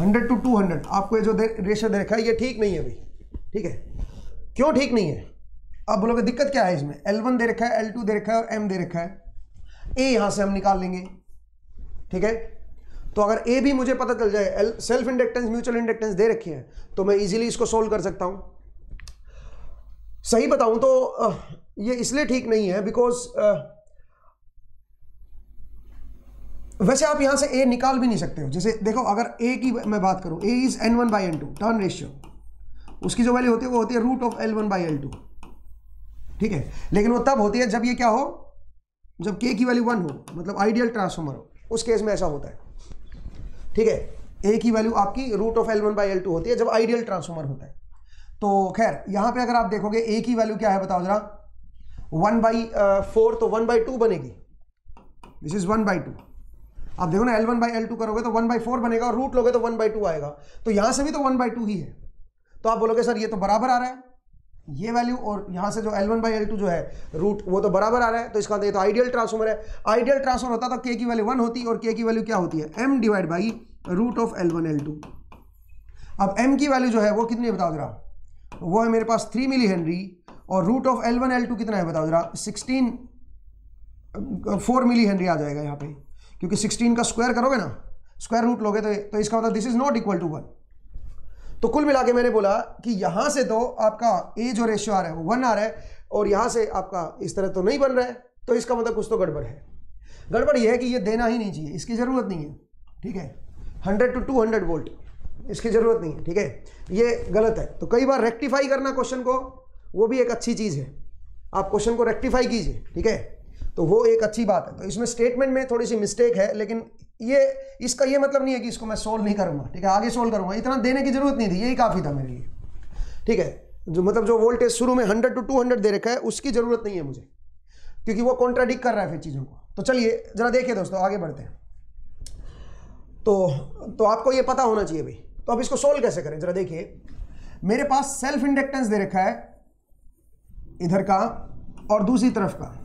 100 टू 200 आपको ये जो रेशियो दे रखा है, ये ठीक नहीं है भाई ठीक है? क्यों ठीक नहीं है? अब बोलोगे, दिक्कत क्या है इसमें? L1 दे रखा है L2 दे रखा है और M दे रखा है। A यहाँ से हम निकाल लेंगे। ठीक है? तो अगर A भी मुझे पता चल जाए सेल्फ इंडक्टेंस म्यूचुअल इंडक्टेंस दे रखी है तो मैं इजीली इसको सोल्व कर सकता हूँ। सही बताऊँ तो ये इसलिए ठीक नहीं है बिकॉज़ वैसे आप यहाँ से ए निकाल भी नहीं सकते हो। जैसे देखो, अगर ए की मैं बात करूँ a is N one by N two turn ratio उसकी जो वैल्यू होती है, वो होती है root of L one by L two ठीक है? लेकिन वो तब होती है जब ये क्या हो? जब के की वैल्यू वन हो मतलब आइडियल ट्रांसफॉर्मर हो। उस केस में ऐसा होता है। ठीक है? ए की वैल्यू आपकी root of L one by L two होती है, जब आइडियल ट्रांसफॉर्मर होता है। तो खैर, यहाँ पे अगर आप देखोगे ए की वैल्यू क्या है बताओ जरा? वन बाई फोर तो वन बाई टू बनेगी। This is one by two आप देखो ना L one by L two करोगे तो वन बाई फोर बनेगा और रूट लोगे तो वन बाई टू आएगा। तो यहाँ से भी तो वन बाई टू ही है। तो आप बोलोगे, सर, ये तो बराबर आ रहा है। ये वैल्यू और यहाँ से जो L1 वन बाई एल जो है रूट वो तो बराबर आ रहा है तो इसका मतलब तो आइडियल ट्रांसफॉर्मर है। आइडियल ट्रांसफॉर्मर होता तो के की वैल्यू वन होती और के की वैल्यू क्या होती है? M divide by root of L one अब एम की वैल्यू जो है वो कितनी है बताओ जरा? वो है मेरे पास थ्री मिली हेनरी और रूट ऑफ़ एल वन कितना है बताओ जरा? सिक्सटीन फोर मिली हेनरी आ जाएगा यहाँ पे। क्योंकि सिक्सटीन का स्क्वायर करोगे ना स्क्वायर रूट लोगे तो, तो इसका मतलब this is not equal to one तो कुल मिला के मैंने बोला कि यहाँ से तो आपका ए जो रेशियो आ रहा है, वो वन आ रहा है, और यहाँ से आपका इस तरह तो नहीं बन रहा है तो इसका मतलब कुछ तो गड़बड़ है। गड़बड़ यह है कि ये देना ही नहीं चाहिए, इसकी ज़रूरत नहीं है, ठीक है? Hundred to two hundred volt इसकी ज़रूरत नहीं है, ठीक है? ये गलत है। तो कई बार रेक्टिफाई करना क्वेश्चन को, वो भी एक अच्छी चीज़ है। आप क्वेश्चन को रेक्टिफाई कीजिए, ठीक है? तो वो एक अच्छी बात है। तो इसमें स्टेटमेंट में थोड़ी सी मिस्टेक है, लेकिन ये, इसका ये मतलब नहीं है कि इसको मैं सोल्व नहीं करूँगा, ठीक है? आगे सोल्व करूँगा। इतना देने की ज़रूरत नहीं थी, यही काफ़ी था मेरे लिए। ठीक है? जो मतलब जो वोल्टेज शुरू में हंड्रेड टू टू हंड्रेड दे रखा है, उसकी ज़रूरत नहीं है मुझे। क्योंकि वो कॉन्ट्राडिक कर रहा है फिर चीज़ों को। तो चलिए, ज़रा देखिए दोस्तों, आगे बढ़ते हैं। तो तो आपको ये पता होना चाहिए भाई। तो अब इसको सोल्व कैसे करें? ज़रा देखिए। मेरे पास सेल्फ इंडक्टेंस दे रखा है, इधर का और दूसरी तरफ़ का।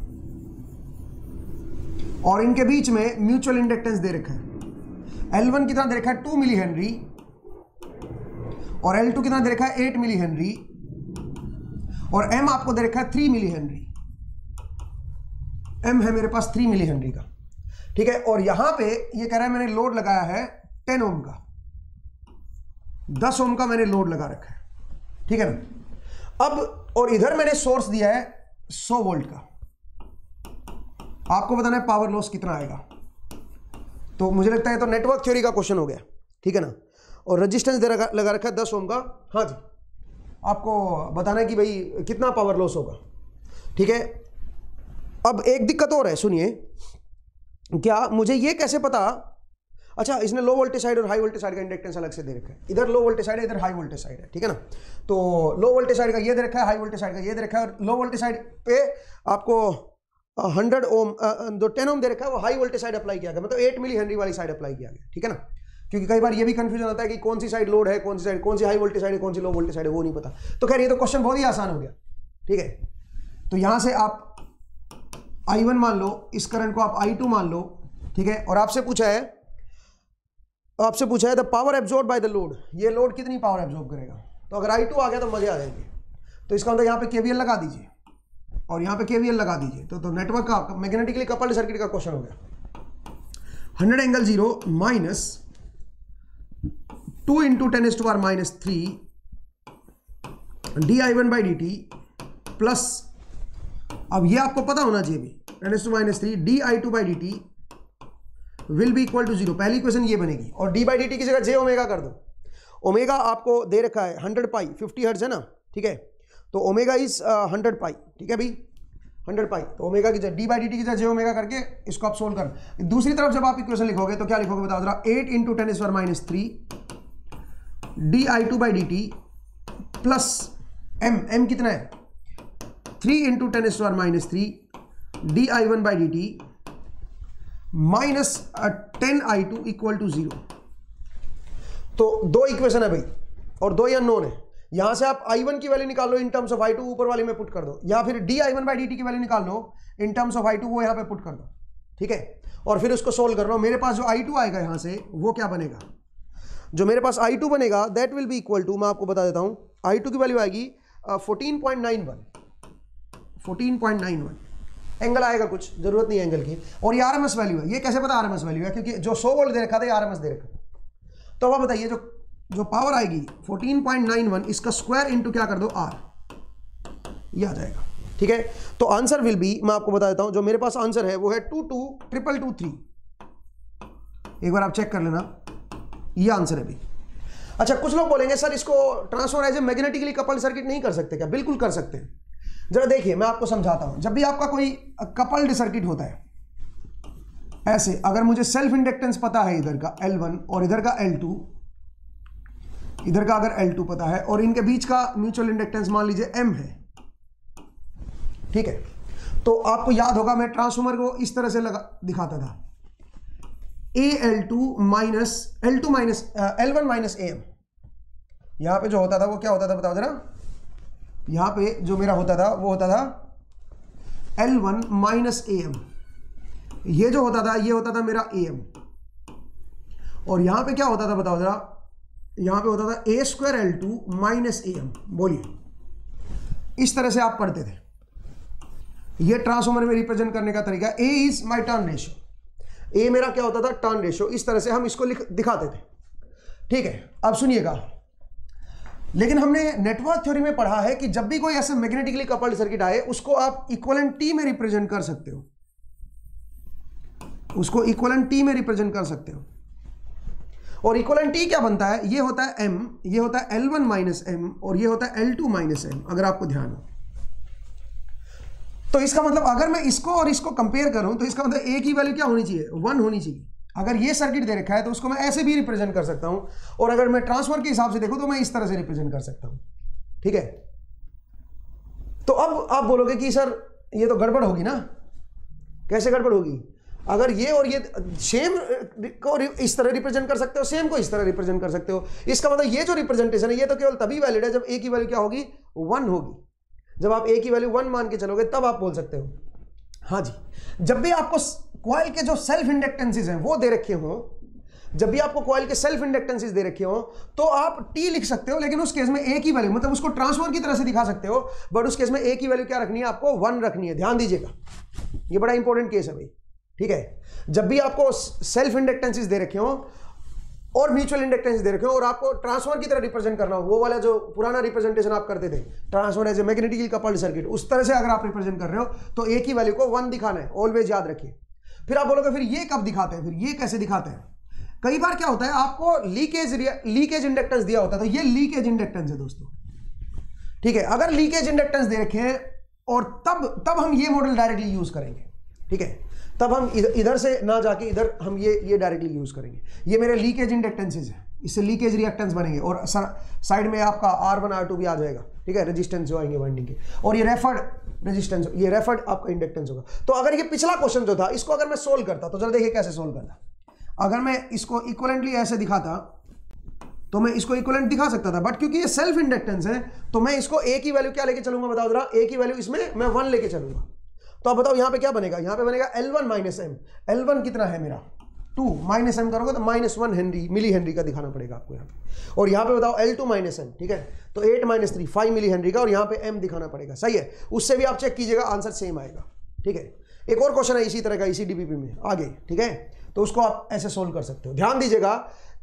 और इनके बीच में म्यूचुअल इंडक्टेंस दे रखा है। एल वन कितना दे रखा है टू मिली हेनरी और एल टू कितना दे रखा है एट मिली हेनरी और एम आपको दे रखा है थ्री मिली हेनरी। एम है मेरे पास थ्री मिली हेनरी का। ठीक है, और यहाँ पे ये कह रहा है मैंने लोड लगाया है टेन ओम का। दस ओम का मैंने लोड लगा रखा है। ठीक है ना? अब, और इधर मैंने सोर्स दिया है सौ वोल्ट का। आपको बताना है पावर लॉस कितना आएगा। तो मुझे लगता है तो नेटवर्क थ्योरी का क्वेश्चन हो गया, ठीक है ना? और रजिस्टेंस लगा रखा है दस ओम का। हाँ जी। आपको बताना है कि भाई कितना पावर लॉस होगा, ठीक है? अब एक दिक्कत और है, सुनिए। क्या मुझे ये कैसे पता? अच्छा इसने लो वोल्टेज साइड और हाई वोल्टेज साइड का इंडक्टेंस अलग से दे रखा है। इधर लो वोल्टेज साइड है, इधर हाई वोल्टेज साइड है, ठीक है ना? तो लो वोल्टेज साइड का ये दे रखा है हाई वोल्टेज साइड का ये दे रखा है और लो वोल्टेज साइड पे आपको हंड्रेड ओम जो टेन ओम दे रखा है, वो हाई वोल्टेज साइड अप्लाई किया गया। मतलब एट मिली हेनरी वाली साइड अप्लाई किया गया, ठीक है ना? क्योंकि कई बार ये भी कंफ्यूजन होता है कि कौन सी साइड लोड है, कौन सी साइड कौन सी हाई वोल्टेज साइड है, कौन सी लो वोल्टेज साइड है, वो नहीं पता। तो खैर, ये तो क्वेश्चन बहुत ही आसान हो गया, ठीक है? तो यहाँ से आप आई वन मान लो, इस करंट को आप आई टू मान लो, ठीक है? और आपसे पूछा है, आपसे पूछा है the power absorb by the load ये लोड कितनी पावर एब्जॉर्ब करेगा? तो अगर आई टू आ गया तो मज़े आ जाएँगे। तो इसका मतलब यहाँ पे केवीएल लगा दीजिए। और यहाँ पे केवीएल लगा दीजिए। तो तो नेटवर्क का मैग्नेटिकली कपल्ड सर्किट का क्वेश्चन हो गया। Hundred angle zero minus two into ten S to R minus three d i one by d t plus अब ये आपको पता होना चाहिए भी। Ten S to minus three d i two by d t will be equal to zero पहली question ये बनेगी। और डी बाई डी टी की जगह जे ओमेगा कर दो। ओमेगा आपको दे रखा है हंड्रेड पाई फिफ्टी हर्ट्ज है ना? ठीक है? तो ओमेगा इज़ हंड्रेड पाई ठीक है भाई? हंड्रेड पाई तो ओमेगा की जगह डी बाई डी टी की जगह जे ओमेगा करके इसको आप सोल्व कर दूसरी तरफ़ जब आप इक्वेशन लिखोगे तो क्या लिखोगे बता जरा? Eight into ten is minus three d i two by d t plus M M कितना है? Three into ten is minus three d i one by d t minus ten i two equal to zero तो दो equation है भाई, और दो ही unknown है। यहाँ से आप आई वन की वैल्यू निकाल लो in terms of i two ऊपर वाले में पुट कर दो। या फिर d i one by d t की वैल्यू निकाल लो in terms of i two वो यहाँ पे पुट कर दो। ठीक है? और फिर उसको सोल्व कर लो मेरे पास जो आई टू आएगा यहाँ से, वो क्या बनेगा? जो मेरे पास आई टू बनेगा that will be equal to मैं आपको बता देता हूँ आई टू की वैल्यू आएगी fourteen point nine one fourteen point nine one angle आएगा कुछ, ज़रूरत नहीं है एंगल की। और ये आरएमएस वैल्यू है। ये कैसे पता आरएमएस वैल्यू है? क्योंकि जो सौ वोल्ट दे रखा था, ये आरएमएस दे रखा था। तो अब बताइए, जो जो पावर आएगी 14.91 इसका स्क्वायर इनटू क्या कर दो? आर ये आ जाएगा। ठीक है? तो आंसर विल बी मैं आपको बता देता हूँ, जो मेरे पास आंसर है, वो है two two triple two three एक बार आप चेक कर लेना। ये आंसर है भी अच्छा कुछ लोग बोलेंगे, सर, इसको transfer as a magnetically coupled circuit नहीं कर सकते क्या? बिल्कुल कर सकते हैं। जरा देखिए, मैं आपको समझाता हूँ। जब भी आपका कोई कपल्ड सर्किट होता है, ऐसे, अगर मुझे सेल्फ इंडक्टेंस पता है इधर का L1 और इधर का L2 इधर का अगर L2 पता है और इनके बीच का म्यूचुअल इंडक्टेंस मान लीजिए M है। ठीक है? तो आपको याद होगा, मैं ट्रांसफॉर्मर को इस तरह से लगा, दिखाता था। A L two minus L two minus L one minus a M यहाँ पर जो होता था, वो क्या होता था बताओ जरा? यहाँ पे जो मेरा होता था, वो होता था L one minus a M ये जो होता था, ये होता था मेरा ए एम और यहाँ पे क्या होता था बताओ जरा? यहाँ पे होता था a square L two minus a M बोलिए। इस तरह से आप पढ़ते थे। ये ट्रांसफॉर्मर में रिप्रेजेंट करने का तरीका a is my turn ratio a मेरा क्या होता था? टर्न रेशियो इस तरह से हम इसको लिख, दिखाते थे। ठीक है, अब सुनिएगा। लेकिन हमने नेटवर्क थ्योरी में पढ़ा है कि जब भी कोई ऐसे मैग्नेटिकली कपल्ड सर्किट आए, उसको आप इक्वलेंट टी में रिप्रेजेंट कर सकते हो। उसको इक्वलेंट टी में रिप्रेजेंट कर सकते हो। और इक्वलेंट टी क्या बनता है? ये होता है एम ये होता है एल वन माइनस एम और ये होता है एल टू माइनस एम अगर आपको ध्यान हो। तो इसका मतलब अगर मैं इसको और इसको कंपेयर करूँ तो इसका मतलब ए की वैल्यू क्या होनी चाहिए? वन होनी चाहिए। अगर ये सर्किट दे रखा है तो उसको मैं ऐसे भी रिप्रेजेंट कर सकता हूँ। और अगर मैं ट्रांसफ़र के हिसाब से देखूँ तो मैं इस तरह से रिप्रेजेंट कर सकता हूँ। ठीक है? तो अब आप बोलोगे कि, सर, ये तो गड़बड़ होगी ना? कैसे गड़बड़ होगी? अगर ये और ये सेम को इस तरह रिप्रेजेंट कर सकते हो सेम को इस तरह रिप्रेजेंट कर सकते हो। इसका मतलब ये जो रिप्रेजेंटेशन है, ये तो केवल तभी वैलिड है जब ए की वैल्यू क्या होगी? वन होगी। जब आप ए की वैल्यू वन मान के चलोगे, तब आप बोल सकते हो। हाँ जी। जब भी आपको क्वाइल के जो सेल्फ इंडक्टेंसेज हैं, वो दे रखे हो, जब भी आपको क्वाइल के सेल्फ इंडक्टेंसेज दे रखे हो तो आप टी लिख सकते हो, लेकिन उस केस में ए की वैल्यू मतलब उसको ट्रांसफ़र की तरह से दिखा सकते हो बट उस केस में ए की वैल्यू क्या रखनी है? आपको वन रखनी है। ध्यान दीजिएगा। ये बड़ा इंपॉर्टेंट केस है भाई। ठीक है? जब भी आपको सेल्फ इंडक्टेंसेज दे रखे हो और म्यूचुअल इंडक्टेंस दे रखे हो और आपको ट्रांसफ़र की तरह रिप्रेजेंट करना हो, वो वाला जो पुराना रिप्रेजेंटेशन आप करते थे transfer as a magnetically coupled circuit उस तरह से अगर आप रिप्रेजेंट कर रहे हो तो एक ही वैल्यू को वन दिखाना है ऑलवेज याद रखिए। फिर आप बोलोगे, फिर ये कब दिखाते हैं? फिर ये कैसे दिखाते हैं? कई बार क्या होता है, आपको लीकेज लीकेज इंडक्टेंस दिया होता है तो ये लीकेज इंडक्टेंस है दोस्तों। ठीक है? अगर लीकेज इंडक्टेंस दे रखे हैं, और तब तब हम ये मॉडल डायरेक्टली यूज़ करेंगे। ठीक है? तब हम इधर से ना जाके इधर हम ये ये डायरेक्टली यूज़ करेंगे। ये मेरे लीकेज इंडक्टेंसेज है। इससे लीकेज रिएक्टेंस बनेंगे। और साइड में आपका आर वन आर टू भी आ जाएगा। ठीक है? रेजिस्टेंस जो आएँगे वाइंडिंग के। और ये रेफर्ड रेजिस्टेंस ये रेफर्ड आपका इंडक्टेंस होगा। तो अगर ये पिछला क्वेश्चन जो था, इसको अगर मैं सोल्व करता तो चलो देखिए कैसे सोल्व करना अगर मैं इसको इक्वलेंटली ऐसे दिखाता तो मैं इसको इक्वलेंट दिखा सकता था। बट क्योंकि ये सेल्फ इंडक्टेंस है तो मैं इसको ए की वैल्यू क्या लेके चलूँगा? बताओ जरा। ए की वैल्यू इसमें मैं वन लेके चलूँगा। तो अब बताओ यहाँ पे क्या बनेगा? यहाँ पे बनेगा L one minus M L one कितना है मेरा? टू माइनस एम करोगे तो minus one henry milli henry का दिखाना पड़ेगा आपको यहाँ पे। और यहाँ पे बताओ एल टू माइनस एम ठीक है? तो eight minus three five milli henry का और यहाँ पे एम दिखाना पड़ेगा। सही है? उससे भी आप चेक कीजिएगा आंसर सेम आएगा, ठीक है? एक और क्वेश्चन है इसी तरह का, इसी डीबीपी में, आगे, ठीक है? तो उसको आप ऐसे सोल्व कर सकते हो। ध्यान दीजिएगा,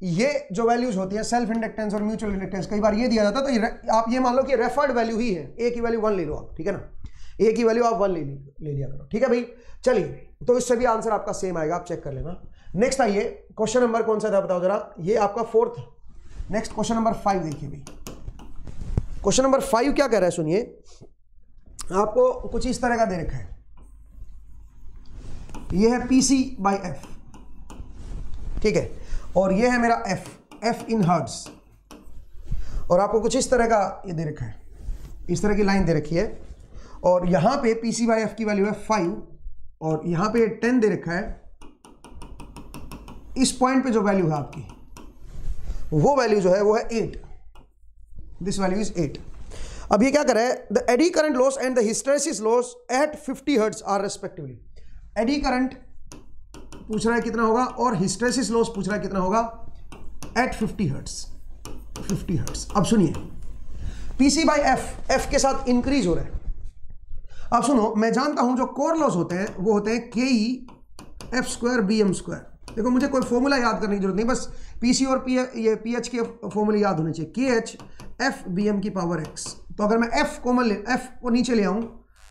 ये जो वैल्यूज़ होती है सेल्फ इंडक्टेंस और म्यूचुअल इंडक्टेंस कई बार ये दिया जाता है तो आप ये मान लो कि रेफर्ड वैल्यू ही है। ए की वैल्यू वन ले लो आप, ठीक है ना? ए की वैल्यू आप वन ले ले लिया करो। ठीक है भाई? चलिए तो इससे भी आंसर आपका सेम आएगा, आप चेक कर लेना। नेक्स्ट आइए क्वेश्चन नंबर कौन सा था बताओ जरा। ये आपका fourth next question number five देखिए भाई। क्वेश्चन नंबर फाइव क्या कह रहा है, सुनिए। आपको कुछ इस तरह का दे रखा है। ये है पीसी बाई एफ़ ठीक है? और ये है मेरा एफ़ एफ़ इन हर्ट्स और आपको कुछ इस तरह का ये दे रखा है। इस तरह की लाइन दे रखी है। और यहाँ पे पी सी बाई एफ़ की वैल्यू है फाइव और यहाँ पे टेन दे रखा है। इस पॉइंट पे जो वैल्यू है आपकी, वो वैल्यू जो है, वो है eight this value is eight अब ये क्या करे the eddy current loss and the hysteresis loss at 50 hertz are respectively eddy current पूछ रहा है कितना होगा, और हिस्टेसिस लॉस पूछ रहा है कितना होगा? एट 50 हर्ट्स 50 हर्ट्स अब सुनिए। पीसी बाई एफ़ एफ़ के साथ इंक्रीज हो रहा है। अब सुनो, मैं जानता हूँ जो कोर लॉस होते हैं, वो होते हैं K E F square B M square देखो, मुझे कोई फॉर्मूला याद करने की ज़रूरत नहीं, बस पीसी और पी ये पीएच के फॉर्मूले याद होने चाहिए। K H F B M की पावर एक्स तो अगर मैं एफ़ कॉमन ले एफ़ को नीचे ले आऊँ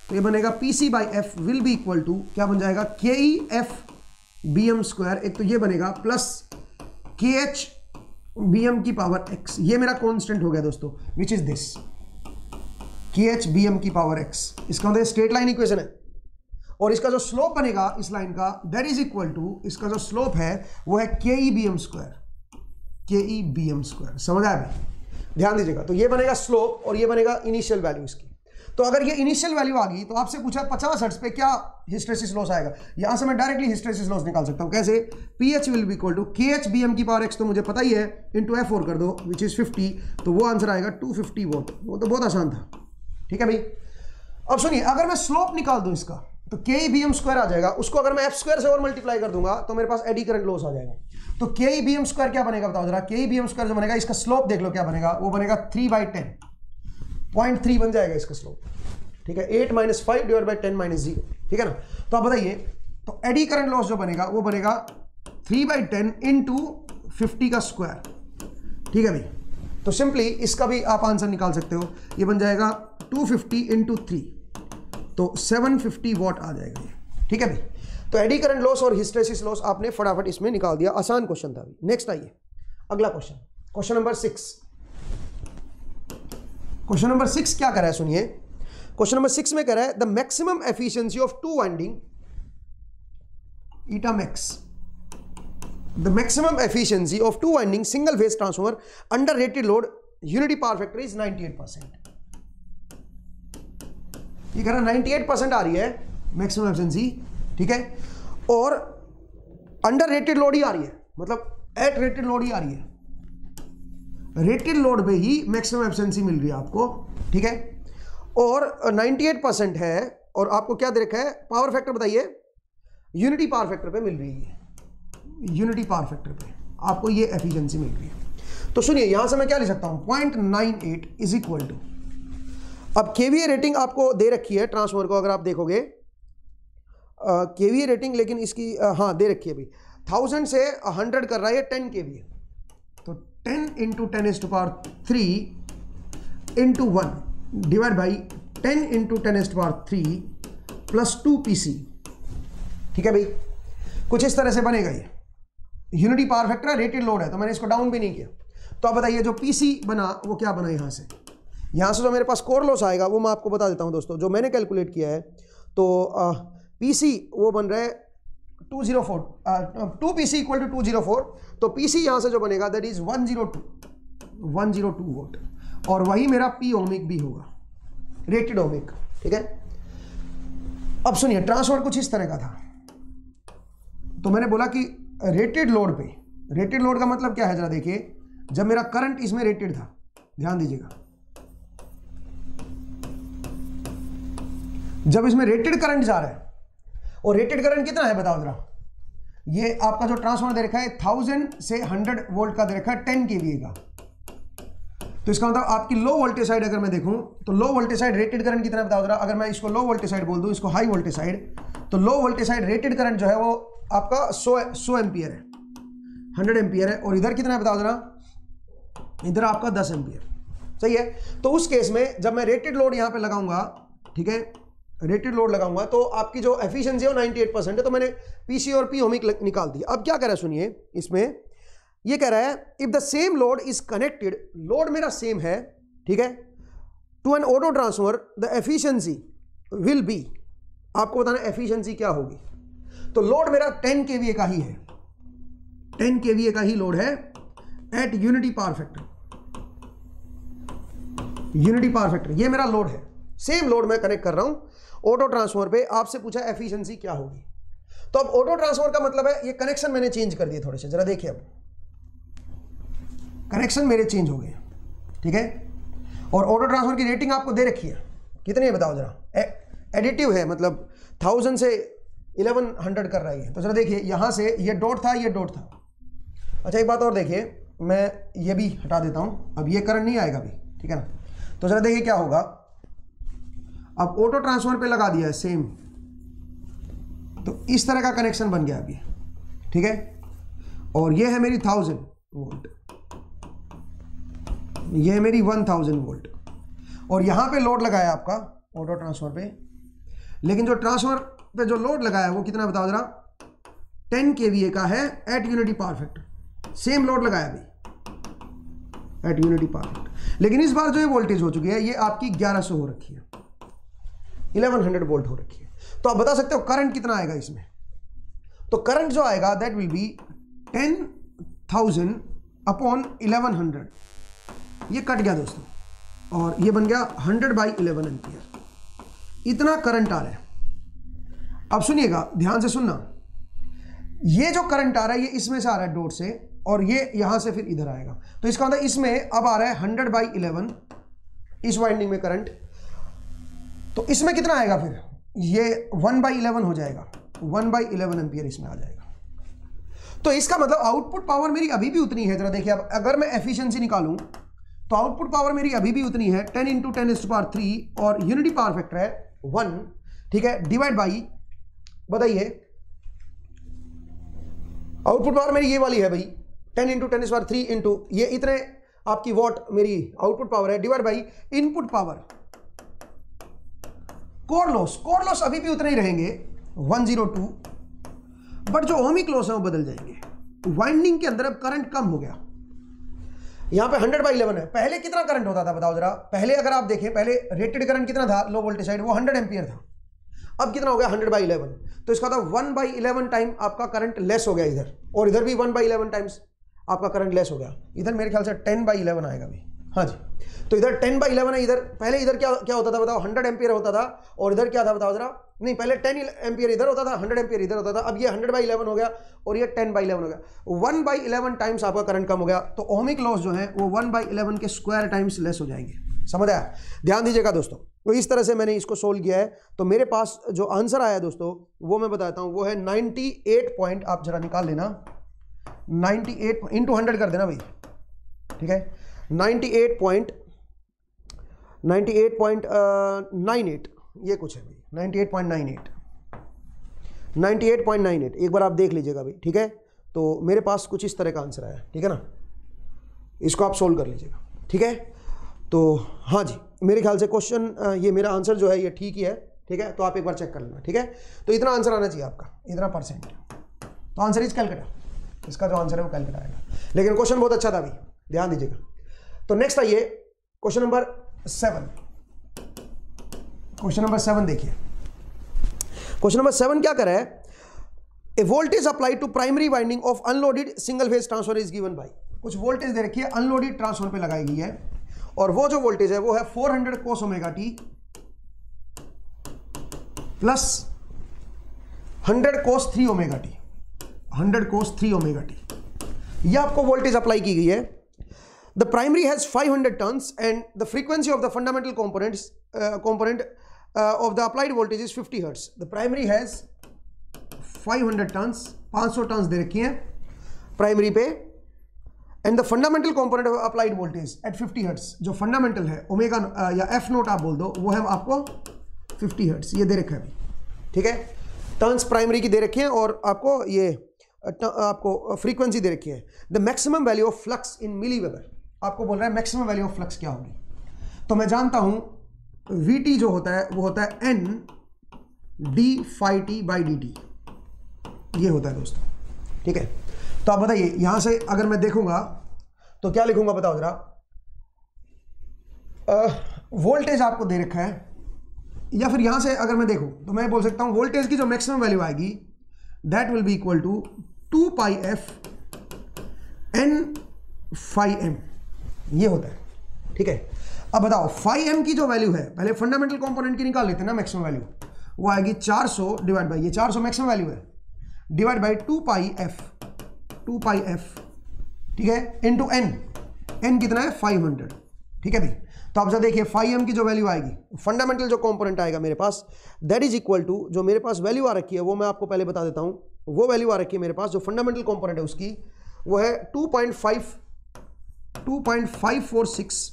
तो ये बनेगा P C by F will be equal to क्या बन जाएगा? K E F B M square एक तो ये बनेगा plus K H B M की पावर एक्स ये मेरा कॉन्स्टेंट हो गया दोस्तों which is this K H B M की पावर एक्स इसका मतलब स्ट्रेट लाइन इक्वेशन है। और इसका जो स्लोप बनेगा इस लाइन का दैट इज़ इक्वल टू इसका जो स्लोप है, वो है के ई बी एम स्क्वायर के ई बी एम स्क्वायर समझ आया भाई? ध्यान दीजिएगा। तो ये बनेगा स्लोप और ये बनेगा इनिशियल वैल्यू इसकी। तो अगर ये इनिशियल वैल्यू आ गई तो आपसे पूछा पचास हर्ट्स पे क्या हिस्ट्रेसिस लॉस आएगा? यहाँ से मैं डायरेक्टली हिस्ट्रेसिस लॉस निकाल सकता हूँ। कैसे? P H will be equal to K H B M की पावर एक्स तो मुझे पता ही है इंटू एफ़ फोर कर दो विच इज़ फिफ्टी तो वो आंसर आएगा टू फिफ्टी वोट वो तो बहुत आसान था। ठीक है भाई? अब सुनिए, अगर मैं स्लोप निकाल दूँ इसका तो के बी एम स्क्वायर आ जाएगा। उसको अगर मैं एफ़ स्क्वायर से और मल्टीप्लाई कर दूँगा तो मेरे पास एडी करंट लॉस आ जाएगा। तो के बी एम स्क्वायर क्या बनेगा बताओ जरा? के बी एम स्क्वायर जो बनेगा, इसका स्लोप देख लो क्या बनेगा। वो बनेगा three by ten point three बन जाएगा इसका स्लोप ठीक है? Eight minus five divide by ten minus zero ठीक है ना? तो आप बताइए तो एडी करंट लॉस जो बनेगा, वो बनेगा three by ten into fifty का स्क्वायर ठीक है भाई? तो सिंपली इसका भी आप आंसर निकाल सकते हो। ये बन जाएगा टू फिफ्टी इंटू थ्री तो 750 वॉट आ जाएगा ये। ठीक है भाई? तो एडी करंट लॉस और हिस्टेसिस लॉस आपने फटाफट इसमें निकाल दिया। आसान क्वेश्चन था नेक्स्ट आइए। अगला question question number six question number six क्या कर रहा है सुनिए? क्वेश्चन नंबर सिक्स में कह रहा है the maximum efficiency of two winding eta max the maximum efficiency of two winding single phase transformer under rated load unity power factor is 98 percent ये कह रहा नाइनटी एट परसेंट आ रही है maximum efficiency ठीक है? और अंडर रेटेड लोड ही आ रही है मतलब एट रेटेड लोड ही आ रही है। रेटेड लोड पे ही मैक्सिमम एफिशिएंसी मिल रही है आपको, ठीक है? और 98 परसेंट है, और आपको क्या दे रखा है? पावर फैक्टर बताइए। यूनिटी पावर फैक्टर पे मिल रही है यूनिटी पावर फैक्टर पे आपको ये एफिशिएंसी मिल रही है। तो सुनिए, यहाँ से मैं क्या ले सकता हूँ? Point nine eight is equal to अब केवीए रेटिंग आपको दे रखी है ट्रांसफॉर्मर को अगर आप देखोगे। केवीए रेटिंग लेकिन इसकी आ, हाँ दे रखी है अभी। थाउज़ेंड से हंड्रेड कर रहा है टेन के वी तो ten into ten S to power three into one divide by ten into ten S to power three plus two P C ठीक है भाई? कुछ इस तरह से बनेगा ये। यूनिटी पावर फैक्टर है रेटेड लोड है तो मैंने इसको डाउन भी नहीं किया। तो आप बताइए जो पीसी बना वो क्या बना यहाँ से? यहाँ से जो मेरे पास कोर लॉस आएगा, वो मैं आपको बता देता हूँ दोस्तों, जो मैंने कैलकुलेट किया है तो पीसी वो बन रहा है two zero four two P C equal to two zero four तो पी सी यहाँ से जो बनेगा that is one zero two one zero two volt और वही मेरा पी ओमिक भी होगा रेटेड ओमिक ठीक है? अब सुनिए ट्रांसफ़र कुछ इस तरह का था तो मैंने बोला कि रेटेड लोड पे रेटेड लोड का मतलब क्या है, जरा देखिए, जब मेरा करंट इसमें रेटेड था, ध्यान दीजिएगा जब इसमें रेटेड करंट जा रहा है, और रेटेड करंट कितना है बताओ जरा। ये आपका जो ट्रांसफॉर्मर दे रखा है थाउज़ेंड से हंड्रेड वोल्ट का दे रखा है टेन के का। तो इसका मतलब आपकी लो वोल्टेज साइड अगर मैं देखूँ तो low voltage side rated current कितना बताओ जरा। अगर मैं इसको लो वोल्टेज साइड बोल दूँ, इसको हाई वोल्टेज साइड तो low voltage side rated current जो है वो आपका सो सो एम्पियर है। हंड्रेड एम्पियर है, और इधर कितना बताओ जरा। इधर आपका दस एम्पियर। सही है? तो उस केस में जब मैं रेटेड लोड यहाँ पे लगाऊँगा, ठीक है रेटेड लोड लगाऊँगा तो आपकी जो एफिशिएंसी है वो 98 परसेंट है तो मैंने पीसी और पी ओमिक निकाल दी अब क्या कह रहा है सुनिए, इसमें ये कह रहा है if the same load is connected load मेरा सेम है, ठीक है? To an auto transfer the efficiency will be आपको बताना एफिशिएंसी क्या होगी? तो लोड मेरा 10 के का ही है। 10 के का ही लोड है at unity power factor unity power factor ये मेरा लोड है। सेम लोड मैं कनेक्ट कर रहा हूँ ऑटो ट्रांसफॉर्मर पे आपसे पूछा एफिशिएंसी क्या होगी। तो अब ऑटो ट्रांसफॉर्मर का मतलब है, ये कनेक्शन मैंने चेंज कर दिए थोड़े से, जरा देखिए अब। कनेक्शन मेरे चेंज हो गए, ठीक है? और ऑटो ट्रांसफ़र की रेटिंग आपको दे रखी है। कितनी है बताओ जरा। एडिटिव है मतलब थाउज़ेंड से इलेवन हंड्रेड कर रही है तो जरा देखिए, यहाँ से ये डॉट था, ये डॉट था। अच्छा एक बात और देखिए, मैं ये भी हटा देता हूँ। अब ये करंट नहीं आएगा अभी, ठीक है ना? तो जरा देखिए क्या होगा। अब ऑटो ट्रांसफ़र पे लगा दिया है सेम तो इस तरह का कनेक्शन बन गया अभी। ठीक है? और ये है मेरी थाउज़ेंड वोल्ट ये है मेरी वन थाउज़ेंड वोल्ट और यहाँ पे लोड लगाया आपका ऑटो ट्रांसफ़र पे। लेकिन जो ट्रांसफ़र पे जो लोड लगाया वो कितना बताओ जरा? टेन के का है at unity power factor same load लगाया अभी। एट यूनिटी पावर फैक्टर लेकिन इस बार जो ये वोल्टेज हो चुकी है, ये आपकी 1100 हो रखी है। 1100 वोल्ट हो रखी है। तो आप बता सकते हो करंट कितना आएगा इसमें? तो करंट जो आएगा that will be ten thousand upon eleven hundred. ये कट गया दोस्तों, और ये बन गया हंड्रेड बाई इलेवन एम्पियर। इतना करंट आ रहा है। अब सुनिएगा, ध्यान से सुनना। ये जो करंट आ रहा है, ये इसमें से आ रहा है डोट से, और ये यहाँ से फिर इधर आएगा। तो इसका मतलब इसमें अब आ रहा है हंड्रेड बाई इलेवन, इस वाइंडिंग में करंट तो इसमें कितना आएगा फिर? ये वन बाई इलेवन हो जाएगा। वन बाई इलेवन एम्पियर इसमें आ जाएगा। तो इसका मतलब आउटपुट पावर मेरी अभी भी उतनी है। जरा देखिए अब अगर मैं एफिशिएंसी निकालूं तो आउटपुट पावर मेरी अभी भी उतनी है। टेन इंटू टेन इस पावर थ्री और यूनिटी पावर फैक्टर है वन ठीक है? डिवाइड बाई बताइए। आउटपुट पावर मेरी ये वाली है भाई। Ten into ten power three into ये इतने आपकी वॉट मेरी आउटपुट पावर है। Divide by input power core loss core loss अभी भी उतने ही रहेंगे 102 बट जो ओमिक लॉस है वो बदल जाएँगे। वाइंडिंग के अंदर अब करंट कम हो गया। यहाँ पे 100 बाई इलेवन है। पहले कितना करंट होता था, बताओ जरा? पहले अगर आप देखें, पहले रेटेड करंट कितना था लो वोल्टेज साइड वो 100 एम्पियर था। अब कितना हो गया 100 बाई इलेवन तो इसका था वन बाई इलेवन टाइम आपका करंट लेस हो गया इधर। और इधर भी वन बाई इलेवन टाइम्स आपका करंट लेस हो गया। इधर मेरे ख्याल से टेन बाई इलेवन आएगा भी हाँ जी। तो इधर टेन बाई इलेवन है, इधर पहले इधर क्या क्या होता था बताओ? हंड्रेड एम्पियर होता था, और इधर क्या था बताओ जरा? नहीं, पहले टेन एम्पियर इधर होता था, हंड्रेड एम्पियर इधर होता था, अब ये हंड्रेड बाई इलेवन हो गया, और ये टेन बाई इलेवन हो गया। वन बाई इलेवन टाइम्स आपका करंट कम हो गया तो ओमिक लॉस जो है, वो वन बाई इलेवन के स्क्वायर टाइम्स लेस हो जाएँगे। समझ आया? ध्यान दीजिएगा दोस्तों तो इस तरह से मैंने इसको सोल्व किया है तो मेरे पास जो आंसर आया दोस्तों, वो मैं बताता हूँ, वो है नाइन्टी एट पॉइंट आप जरा निकाल लेना। नाइन्टी एट इंटू हंड्रेड कर देना भाई। ठीक है? नाइन्टी एट पॉइंट 98.98 ये कुछ है भाई 98.98 98.98 एक बार आप देख लीजिएगा भाई ठीक है? तो मेरे पास कुछ इस तरह का आंसर आया, ठीक है ना? इसको आप सोल्व कर लीजिएगा, ठीक है? तो हाँ जी, मेरे ख्याल से क्वेश्चन ये मेरा आंसर जो है, ये ठीक ही है, ठीक है? तो आप एक बार चेक कर लेना, ठीक है? तो इतना आंसर आना चाहिए आपका, इतना परसेंट तो आंसर इज़ कैलकटा इसका जो आंसर है वो कैलकटा आएगा। लेकिन क्वेश्चन बहुत अच्छा था अभी, ध्यान दीजिएगा। तो नेक्स्ट आइए question number seven question number seven देखिए. क्वेश्चन नंबर सेवन क्या करे a voltage apply to primary winding of unloaded single phase transformer is given by कुछ वोल्टेज दे रखी है अनलोडेड ट्रांसफ़र पे लगाई गई है। और वो जो वोल्टेज है, वो है 400 hundred cos omega T plus 100 cos three omega T 100 cos three omega T ये आपको वोल्टेज अप्लाई की गई है। The primary has 500 turns and the frequency of the fundamental components component of the applied voltage is 50 hertz the primary has 500 turns 500 turns दे रखी हैं primary पे and the fundamental component of applied voltage at 50 hertz जो fundamental है omega uh, या F note आप बोल दो वो है आपको 50 हर्ट्स ये दे रखा है अभी ठीक है टर्न्स प्राइमरी की दे रखी है और आपको ये uh, आपको फ्रीक्वेंसी दे रखी है the maximum value of flux in milli weber आपको बोल रहा है मैक्सिमम वैल्यू ऑफ़ फ्लक्स क्या होगी? तो मैं जानता हूँ वी टी जो होता है, वो होता है N D phi T by D T ये होता है दोस्तों, ठीक है? तो आप बताइए, यहाँ से अगर मैं देखूँगा तो क्या लिखूँगा बताओ जरा? वोल्टेज आपको दे रखा है, या फिर यहाँ से अगर मैं देखूँ तो मैं बोल सकता हूँ वोल्टेज की जो मैक्सिमम वैल्यू आएगी that will be equal to two pi F N phi M ये होता है, ठीक है? अब बताओ फाइव एम की जो वैल्यू है, पहले फंडामेंटल कंपोनेंट की निकाल लेते हैं ना मैक्सिमम वैल्यू वो आएगी 400 डिवाइड बाई ये 400 मैक्सिमम वैल्यू है। Divide by two pi F two pi F ठीक है? इन टू एन एन कितना है? फाइव हंड्रेड ठीक है भाई? तो आप जरा देखिए फाइव एम की जो वैल्यू आएगी फंडामेंटल जो कंपोनेंट आएगा मेरे पास दैट इज़ इक्वल टू जो मेरे पास वैल्यू आ रखी है, वो मैं आपको पहले बता देता हूँ। वो वैल्यू आ रखी है मेरे पास, जो फंडामेंटल कंपोनेंट है उसकी, वो है two point five two point five four six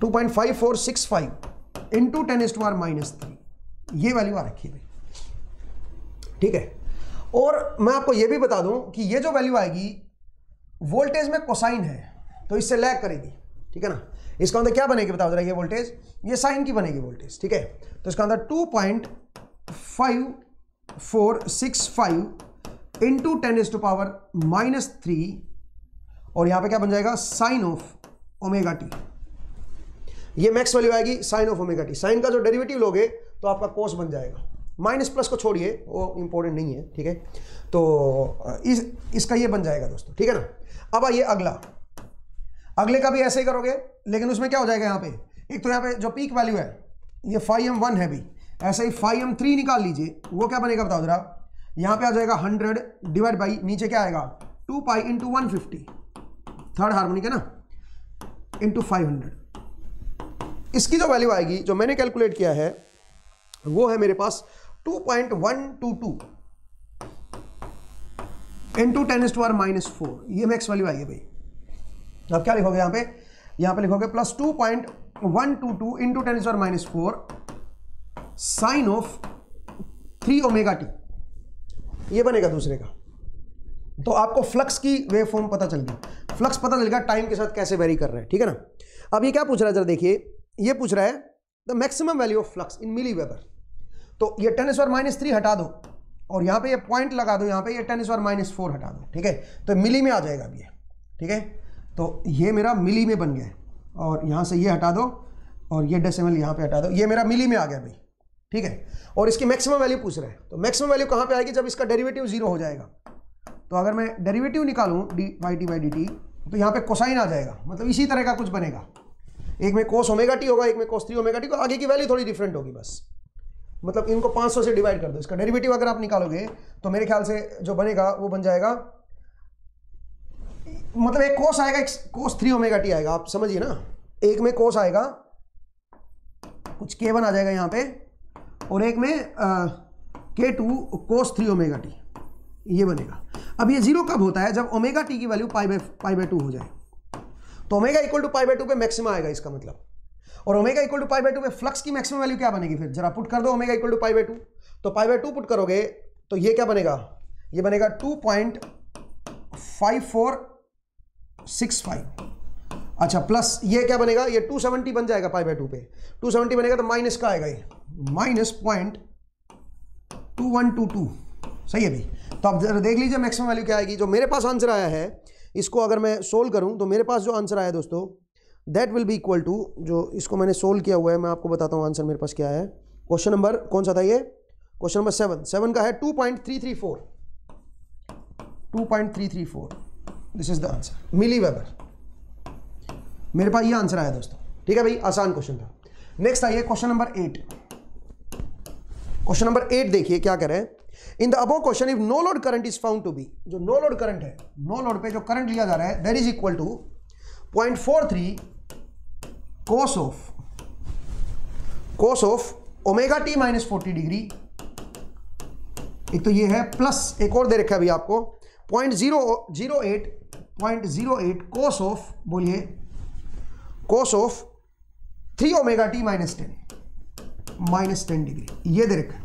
two point five four six five into ten S to R minus three ये वैल्यू आ रखी है ठीक है? और मैं आपको यह भी बता दूँ कि ये जो वैल्यू आएगी वोल्टेज में कोसाइन है तो इससे लैग करेगी। ठीक है ना? इसका अंदर क्या बनेगी बताओ जरा ये वोल्टेज ये साइन की बनेगी वोल्टेज ठीक है? तो इसका अंदर two point five four six five into ten is to power minus three और यहाँ पे क्या बन जाएगा? साइन ऑफ़ ओमेगा टी ये मैक्स वैल्यू आएगी sine of omega T sine का जो डेरिवेटिव लोगे तो आपका कोस बन जाएगा। माइनस प्लस को छोड़िए, वो इंपॉर्टेंट नहीं है, ठीक है? तो इस, इसका ये बन जाएगा दोस्तों, ठीक है ना? अब आइए अगला। अगले का भी ऐसे ही करोगे, लेकिन उसमें क्या हो जाएगा यहाँ पे? एक तो यहाँ पे जो पीक वैल्यू है, ये फाइव एम वन है भी। ऐसे ही फाइव एम थ्री निकाल लीजिए, वो क्या बनेगा बताओ जरा? यहाँ पे आ जाएगा हंड्रेड डिवाइड बाई नीचे क्या आएगा? Two pi into one fifty third harmonic है ना? इंटू फाइव इसकी जो वैल्यू आएगी, जो मैंने कैलकुलेट किया है, वो है मेरे पास two point one two two in to ten to R minus four ये मैक्स वैल्यू है भाई। अब क्या लिखोगे यहाँ पे? यहाँ पे लिखोगे plus two point one two two in to ten to R minus four sine of three omega T ये बनेगा दूसरे का। तो आपको फ्लक्स की वेव फॉर्म पता चल गया फ्लक्स पता चल गया टाइम के साथ कैसे वेरी कर रहे हैं, ठीक है ना? अब ये क्या पूछ रहा है, जरा देखिए। ये पूछ रहा है the maximum value of flux in milli weber तो ये टेन स्क्वायर माइनस थ्री हटा दो, और यहाँ पे ये पॉइंट लगा दो, यहाँ पे ये टेन स्क्वायर माइनस फोर हटा दो, ठीक है? तो मिली में आ जाएगा अब ये, ठीक है? तो ये मेरा मिली में बन गया और यहाँ से ये हटा दो, और ये डेसिमल यहाँ पे हटा दो, ये मेरा मिली में आ गया भाई ठीक है? और इसकी मैक्सिमम वैल्यू पूछ रहे हैं तो मैक्सिमम वैल्यू कहाँ पे आएगी? जब इसका डेरिवेटिव ज़ीरो हो जाएगा। तो अगर मैं डेरिवेटिव निकालूँ D Y T by D T तो यहाँ पे कोसाइन आ जाएगा। मतलब इसी तरह का कुछ बनेगा। एक में कोस ओमेगा टी होगा, एक में कोस थ्री ओमेगा टी आगे की वैल्यू थोड़ी डिफरेंट होगी बस। मतलब इनको 500 से डिवाइड कर दो। इसका डेरिवेटिव अगर आप निकालोगे तो मेरे ख्याल से जो बनेगा, वो बन जाएगा। मतलब एक कोस आएगा, एक कोस थ्री ओमेगा टी आएगा। आप समझिए ना? एक में कोस आएगा, कुछ के वन आ जाएगा यहाँ पे, और एक में के two cos three omega T ये बनेगा। अब ये ज़ीरो कब होता है? जब ओमेगा टी की value pi by pi by two हो जाए। तो omega equal to pi by two पे मैक्सिमम आएगा इसका मतलब। और omega equal to pi by two पे फ्लक्स की मैक्सिमम वैल्यू क्या बनेगी फिर? जरा पुट कर दो omega equal to pi by two तो पाई बाई टू पुट करोगे तो ये क्या बनेगा? ये बनेगा two point five four six five अच्छा प्लस ये क्या बनेगा? ये टू सेवेंटी बन जाएगा पाई बाई टू पे। टू सेवेंटी बनेगा तो माइनस का आएगा ये। Minus point two one two two सही है भाई तो आप जरा देख लीजिए मैक्सिमम वैल्यू क्या आएगी। जो मेरे पास आंसर आया है, इसको अगर मैं सोल्व करूँ तो मेरे पास जो आंसर आया दोस्तों that will be equal to जो इसको मैंने सोल्व किया हुआ है, मैं आपको बताता हूँ आंसर मेरे पास क्या है। क्वेश्चन नंबर कौन सा था ये? क्वेश्चन नंबर सेवन सेवन का है two point three three four two point three three four this is the answer milli weber मेरे पास ये आंसर आया दोस्तों। ठीक है भाई, आसान क्वेश्चन था। नेक्स्ट आइए question number eight question number eight देखिए क्या हैं in the above question if no load current is found to be जो नो लोड करंट है नो लोड पे जो करंट लिया जा रहा है that is equal to point four three cos of cos of omega T minus forty degree एक तो ये है प्लस एक और दे रखा है अभी आपको point zero zero eight point zero eight cos of बोलिए cos of three omega T minus ten minus ten degree ये दे रखा है।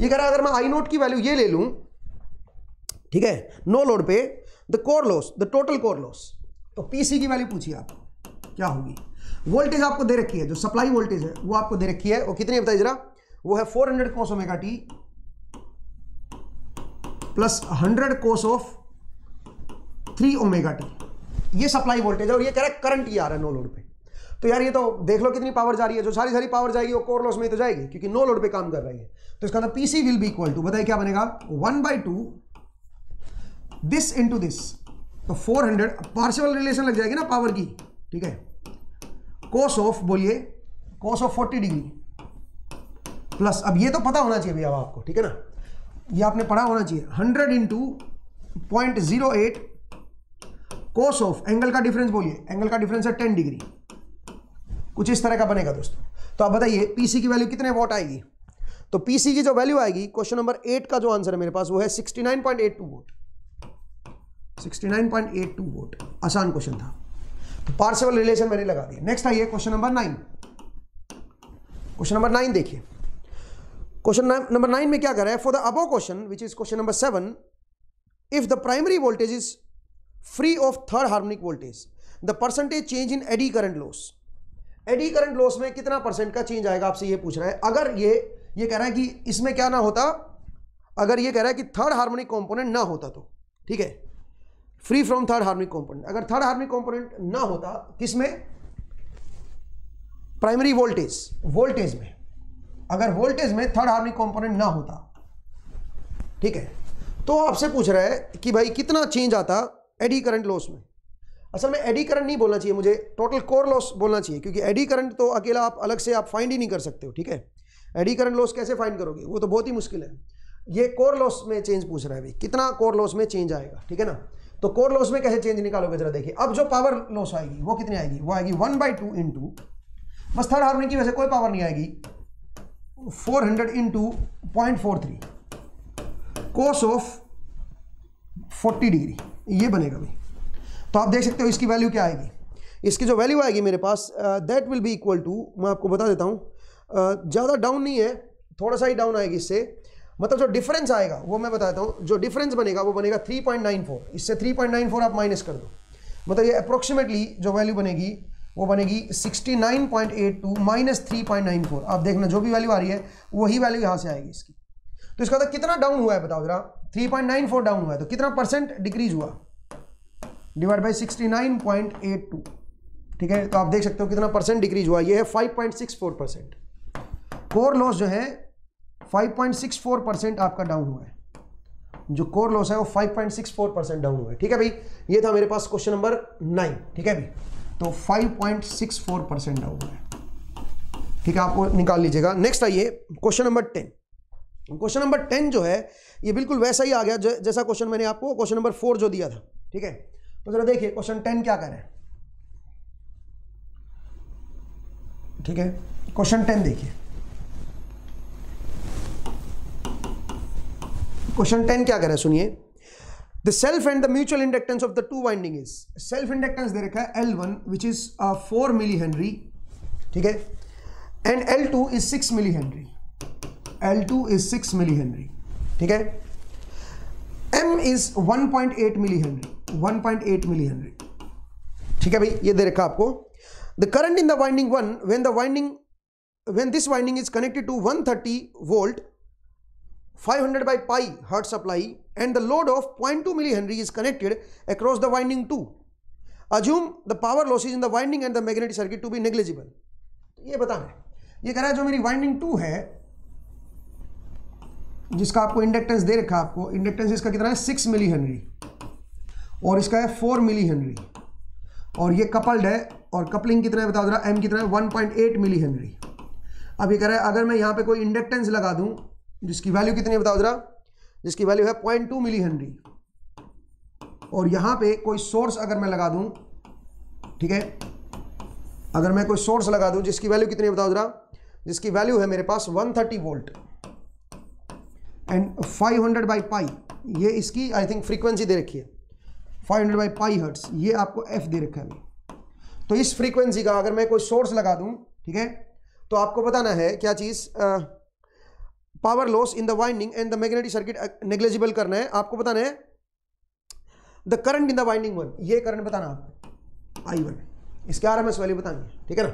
ये कह रहा है, अगर मैं आई नोट की वैल्यू ये ले लूँ, ठीक है नो लोड पे the core loss the total core loss तो पीसी की वैल्यू पूछिए आप, क्या होगी? वोल्टेज आपको दे रखी है, जो सप्लाई वोल्टेज है, वो आपको दे रखी है वो कितनी बताइए जरा? वो है 400 hundred cos omega T plus 100 cos of 3 omega T ये सप्लाई वोल्टेज है, और ये कह रहा है करंट ही आ रहा है नो लोड पे. तो यार ये तो देख लो कितनी पावर जा रही है। जो सारी सारी पावर जाएगी वो कोर लॉस में तो जाएगी, क्योंकि नो लोड पे काम कर रही है। तो इसका PC will be equal to बताइए क्या बनेगा? One by two this into this तो 400 पार्शियल रिलेशन लग जाएगी ना पावर की, ठीक है? कोस ऑफ़ बोलिए कोस ऑफ़ 40 डिग्री प्लस अब ये तो पता होना चाहिए भैया आपको, ठीक है ना? ये आपने पढ़ा होना चाहिए। 100 into point zero eight cos of angle का डिफरेंस बोलिए एंगल का डिफरेंस है 10 डिग्री कुछ इस तरह का बनेगा दोस्तों। तो आप बताइए पीसी की वैल्यू कितने वोट आएगी? तो पीसी की जो वैल्यू आएगी क्वेश्चन नंबर एट का जो आंसर है मेरे पास, वो है 69.82 वोट 69.82 वोट आसान क्वेश्चन था। तो पार्सिवल रिलेशन मैंने लगा दिया। नेक्स्ट आइए question number nine question number nine देखिए। क्वेश्चन नंबर नाइन में क्या कर रहा है? For the above question which is question number seven if the primary voltage is free of third harmonic voltage the percentage change in eddy current loss eddy current loss में कितना percent का change आएगा? आपसे ये पूछ रहा है। अगर ये ये कह रहा है कि इसमें क्या ना होता, अगर ये कह रहा है कि थर्ड हार्मोनिक कंपोनेंट ना होता तो ठीक है? Free from third harmonic component अगर थर्ड हार्मोनिक कंपोनेंट ना होता, किसमें? प्राइमरी वोल्टेज वोल्टेज में। अगर वोल्टेज में थर्ड हार्मोनिक कंपोनेंट ना होता, ठीक है? तो आपसे पूछ रहा है कि भाई कितना चेंज आता एडी करंट लॉस में? असल में एडी करंट नहीं बोलना चाहिए, मुझे टोटल कोर लॉस बोलना चाहिए, क्योंकि एडी करंट तो अकेला आप अलग से आप फाइंड ही नहीं कर सकते हो, ठीक है? एडी करंट लॉस कैसे फाइंड करोगे? वो तो बहुत ही मुश्किल है। ये कोर लॉस में चेंज पूछ रहा है भाई, कितना कोर लॉस में चेंज आएगा, ठीक है ना? तो कोर लॉस में कैसे चेंज निकालोगे जरा देखिए। अब जो पावर लॉस आएगी, वो कितनी आएगी? वो आएगी one by two in two बस थर्ड हार्मोनिक की वजह से कोई पावर नहीं आएगी four hundred in two point four three cos of forty degree ये बनेगा भाई। तो आप देख सकते हो इसकी वैल्यू क्या आएगी। इसकी जो वैल्यू आएगी मेरे पास that will be equal to मैं आपको बता देता हूँ uh, ज़्यादा डाउन नहीं है थोड़ा सा ही डाउन आएगी इससे। मतलब जो डिफरेंस आएगा वो मैं बताता हूँ जो डिफरेंस बनेगा वो बनेगा 3.94 इससे 3.94 आप माइनस कर दो। मतलब ये अप्रोक्सीमेटली जो वैल्यू बनेगी वो बनेगी 69.82 माइनस थ्री आप देखना जो भी वैल्यू आ रही है वही वैल्यू यहाँ से आएगी इसकी। तो इसका तो कितना डाउन हुआ है बताओ जरा। 3.94 डाउन हुआ है तो कितना परसेंट डिक्रीज हुआ? Divide by sixty nine point eight two. ठीक है? तो आप देख सकते हो कितना परसेंट डिक्रीज हुआ ये है five point six four percent core loss जो है five point six four percent आपका डाउन हुआ है। जो कोर लॉस है, वो five point six four percent down हुआ है। ठीक है भाई? ये था मेरे पास क्वेश्चन नंबर नाइन ठीक है भाई? तो five point six four percent down हुआ है। ठीक है? आपको निकाल लीजिएगा। नेक्स्ट आइए। Question number ten question number ten जो है, ये बिल्कुल वैसा ही आ गया। जैसा क्वेश्चन मैंने आपको क्वेश्चन नंबर फोर जो दिया था। ठीक है? तो जरा देखिए क्वेश्चन टेन क्या हैं। ठीक है? क्वेश्चन टेन देखिए। क्वेश्चन टेन क्या हैं, सुनिए। The self and the mutual inductance of the two winding is self inductance दे रखा है L one which is four milli henry ठीक है? And L two is six milli henry L two is six milli henry ठीक है? M is 1.8 point eight milli henry one milli henry ठीक है भाई, ये दे रखा आपको। The current in the winding one when the winding when this winding is connected to 130 thirty volt five hundred by pi hertz supply and the load of 0.2 to milli henry is connected across the winding two assume the power loss is in the winding and the magnetic circuit to be negligible ये बता रहे ये कह रहा है, जो मेरी winding to है जिसका आपको इंडक्टेंस दे रखा है आपको इंडक्टेंस इसका कितना है? सिक्स मिली हेनरी और इसका है फोर मिली हेनरी और ये कपल्ड है, और कपलिंग कितना है बता रहा एम कितना है? One point eight milli henry अब ये कह रहा है, अगर मैं यहाँ पे कोई इंडक्टेंस लगा दूँ, जिसकी वैल्यू कितनी है बताओ जरा? जिसकी वैल्यू है पॉइंट टू मिली हेनरी और यहाँ पे कोई सोर्स अगर मैं लगा दूँ, ठीक है? अगर मैं कोई सोर्स लगा दूँ, जिसकी वैल्यू कितनी है बताओ जरा? जिसकी वैल्यू है मेरे पास 130 volt and 500 hundred by pi ये इसकी आई थिंक फ्रीक्वेंसी दे रखी है। 500 हंड्रेड बाई पाई हर्ट्स ये आपको एफ़ दे रखा है तो इस फ्रीक्वेंसी का अगर मैं कोई सोर्स लगा दूँ, ठीक है तो आपको बताना है क्या चीज़ power loss in the winding and the magnetic circuit negligible करना है। आपको बताना है the current in the winding one ये करंट बताना आपको आई वन इसके आर एम एस वैल्यू बतानी ठीक है ना?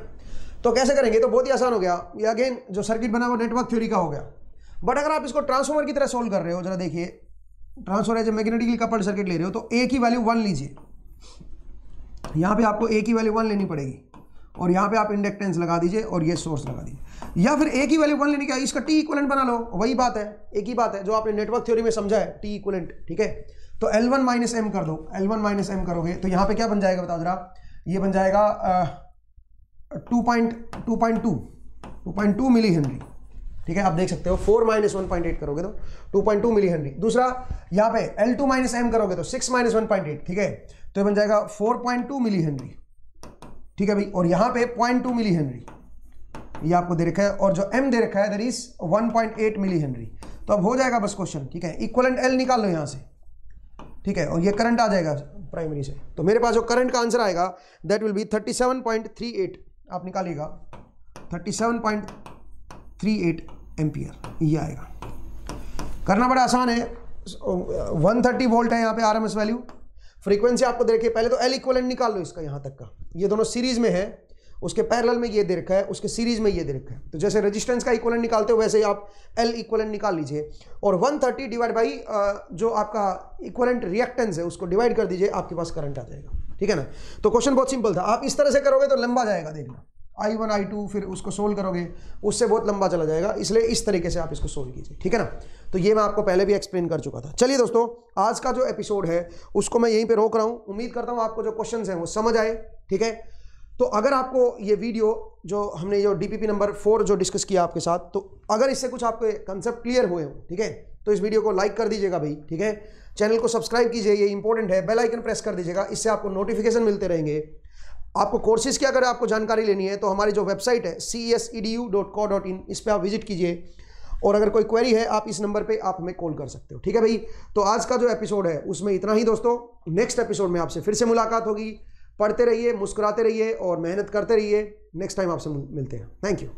तो कैसे करेंगे? तो बहुत ही आसान हो गया। ये अगेन जो सर्किट बना, वो नेटवर्क थ्योरी का हो गया। बट अगर आप इसको ट्रांसफॉर्मर की तरह सोल्व कर रहे हो, जरा देखिए। Transformer as magnetically coupled circuit ले रहे हो तो ए की वैल्यू वन लीजिए। यहाँ पे आपको ए की वैल्यू वन लेनी पड़ेगी। और यहाँ पे आप इंडक्टेंस लगा दीजिए और ये सोर्स लगा दीजिए। या फिर ए की वैल्यू वन लेने का, इसका टी इक्वलेंट बना लो। वही बात है, एक ही बात है, जो आपने नेटवर्क थ्योरी में समझा है टी इक्वलेंट ठीक है? तो एल वन माइनस एम कर दो। एल वन माइनस एम करोगे तो यहाँ पे क्या बन जाएगा बताओ जरा? ये बन जाएगा two point two point two two point two milli henry. ठीक है, आप देख सकते हो four minus one point eight करोगे तो two point two milli henry दूसरा, यहाँ पे एल टू माइनस एम करोगे तो six minus one point eight ठीक है? तो बन जाएगा four point two milli henry ठीक है भाई और यहाँ पे पॉइंट टू मिली हेनरी ये आपको दे रखा है, और जो एम दे रखा है there is one point eight milli henry तो अब हो जाएगा बस क्वेश्चन ठीक है? इक्वलेंट एल निकाल लो यहाँ से। ठीक है, और ये करंट आ जाएगा प्राइमरी से। तो मेरे पास जो करंट का आंसर आएगा that will be thirty seven point three eight आप निकालिएगा। Thirty seven point three eight ampere ये आएगा। करना बड़ा आसान है। वन थर्टी वोल्ट है यहाँ पे आरएमएस वैल्यू फ्रीक्वेंसी आपको देखिए पहले तो एल इक्वलेंट निकाल लो इसका यहाँ तक का। ये दोनों सीरीज़ में है। उसके पैरेलल में ये दे रखा है। उसके सीरीज़ में ये दे रखा है। तो जैसे रेजिस्टेंस का इक्वलेंट निकालते हो, वैसे ही आप एल इक्वलेंट निकाल लीजिए। और 130 डिवाइड बाई जो आपका इक्वलेंट रिएक्टेंस है, उसको डिवाइड कर दीजिए, आपके पास करंट आ जाएगा। ठीक है ना? तो क्वेश्चन बहुत सिंपल था। आप इस तरह से करोगे तो लंबा जाएगा देखना। आई वन आई टू फिर उसको सोल्व करोगे, उससे बहुत लंबा चला जाएगा, इसलिए इस तरीके से आप इसको सोल्व कीजिए, ठीक है ना? तो ये मैं आपको पहले भी एक्सप्लेन कर चुका था। चलिए दोस्तों, आज का जो एपिसोड है, उसको मैं यहीं पे रोक रहा हूँ। उम्मीद करता हूँ आपको जो क्वेश्चन हैं वो समझ आए, ठीक है? तो अगर आपको ये वीडियो जो हमने जो डीपीपी नंबर फोर जो डिस्कस किया आपके साथ तो अगर इससे कुछ आपके कंसेप्ट क्लियर हुए हो, ठीक है? तो इस वीडियो को लाइक कर दीजिएगा भाई, ठीक है? चैनल को सब्सक्राइब कीजिए, ये इंपॉर्टेंट है। बेल आइकन प्रेस कर दीजिएगा, इससे आपको नोटिफिकेशन मिलते रहेंगे। आपको कोर्सेज की अगर आपको जानकारी लेनी है तो हमारी जो वेबसाइट है C S E D U dot co dot in इस पर आप विज़िट कीजिए। और अगर कोई क्वेरी है, आप इस नंबर पे आप हमें कॉल कर सकते हो, ठीक है भाई? तो आज का जो एपिसोड है, उसमें इतना ही दोस्तों। नेक्स्ट एपिसोड में आपसे फिर से मुलाकात होगी। पढ़ते रहिए, मुस्कुराते रहिए और मेहनत करते रहिए। नेक्स्ट टाइम आपसे मिलते हैं। Thank you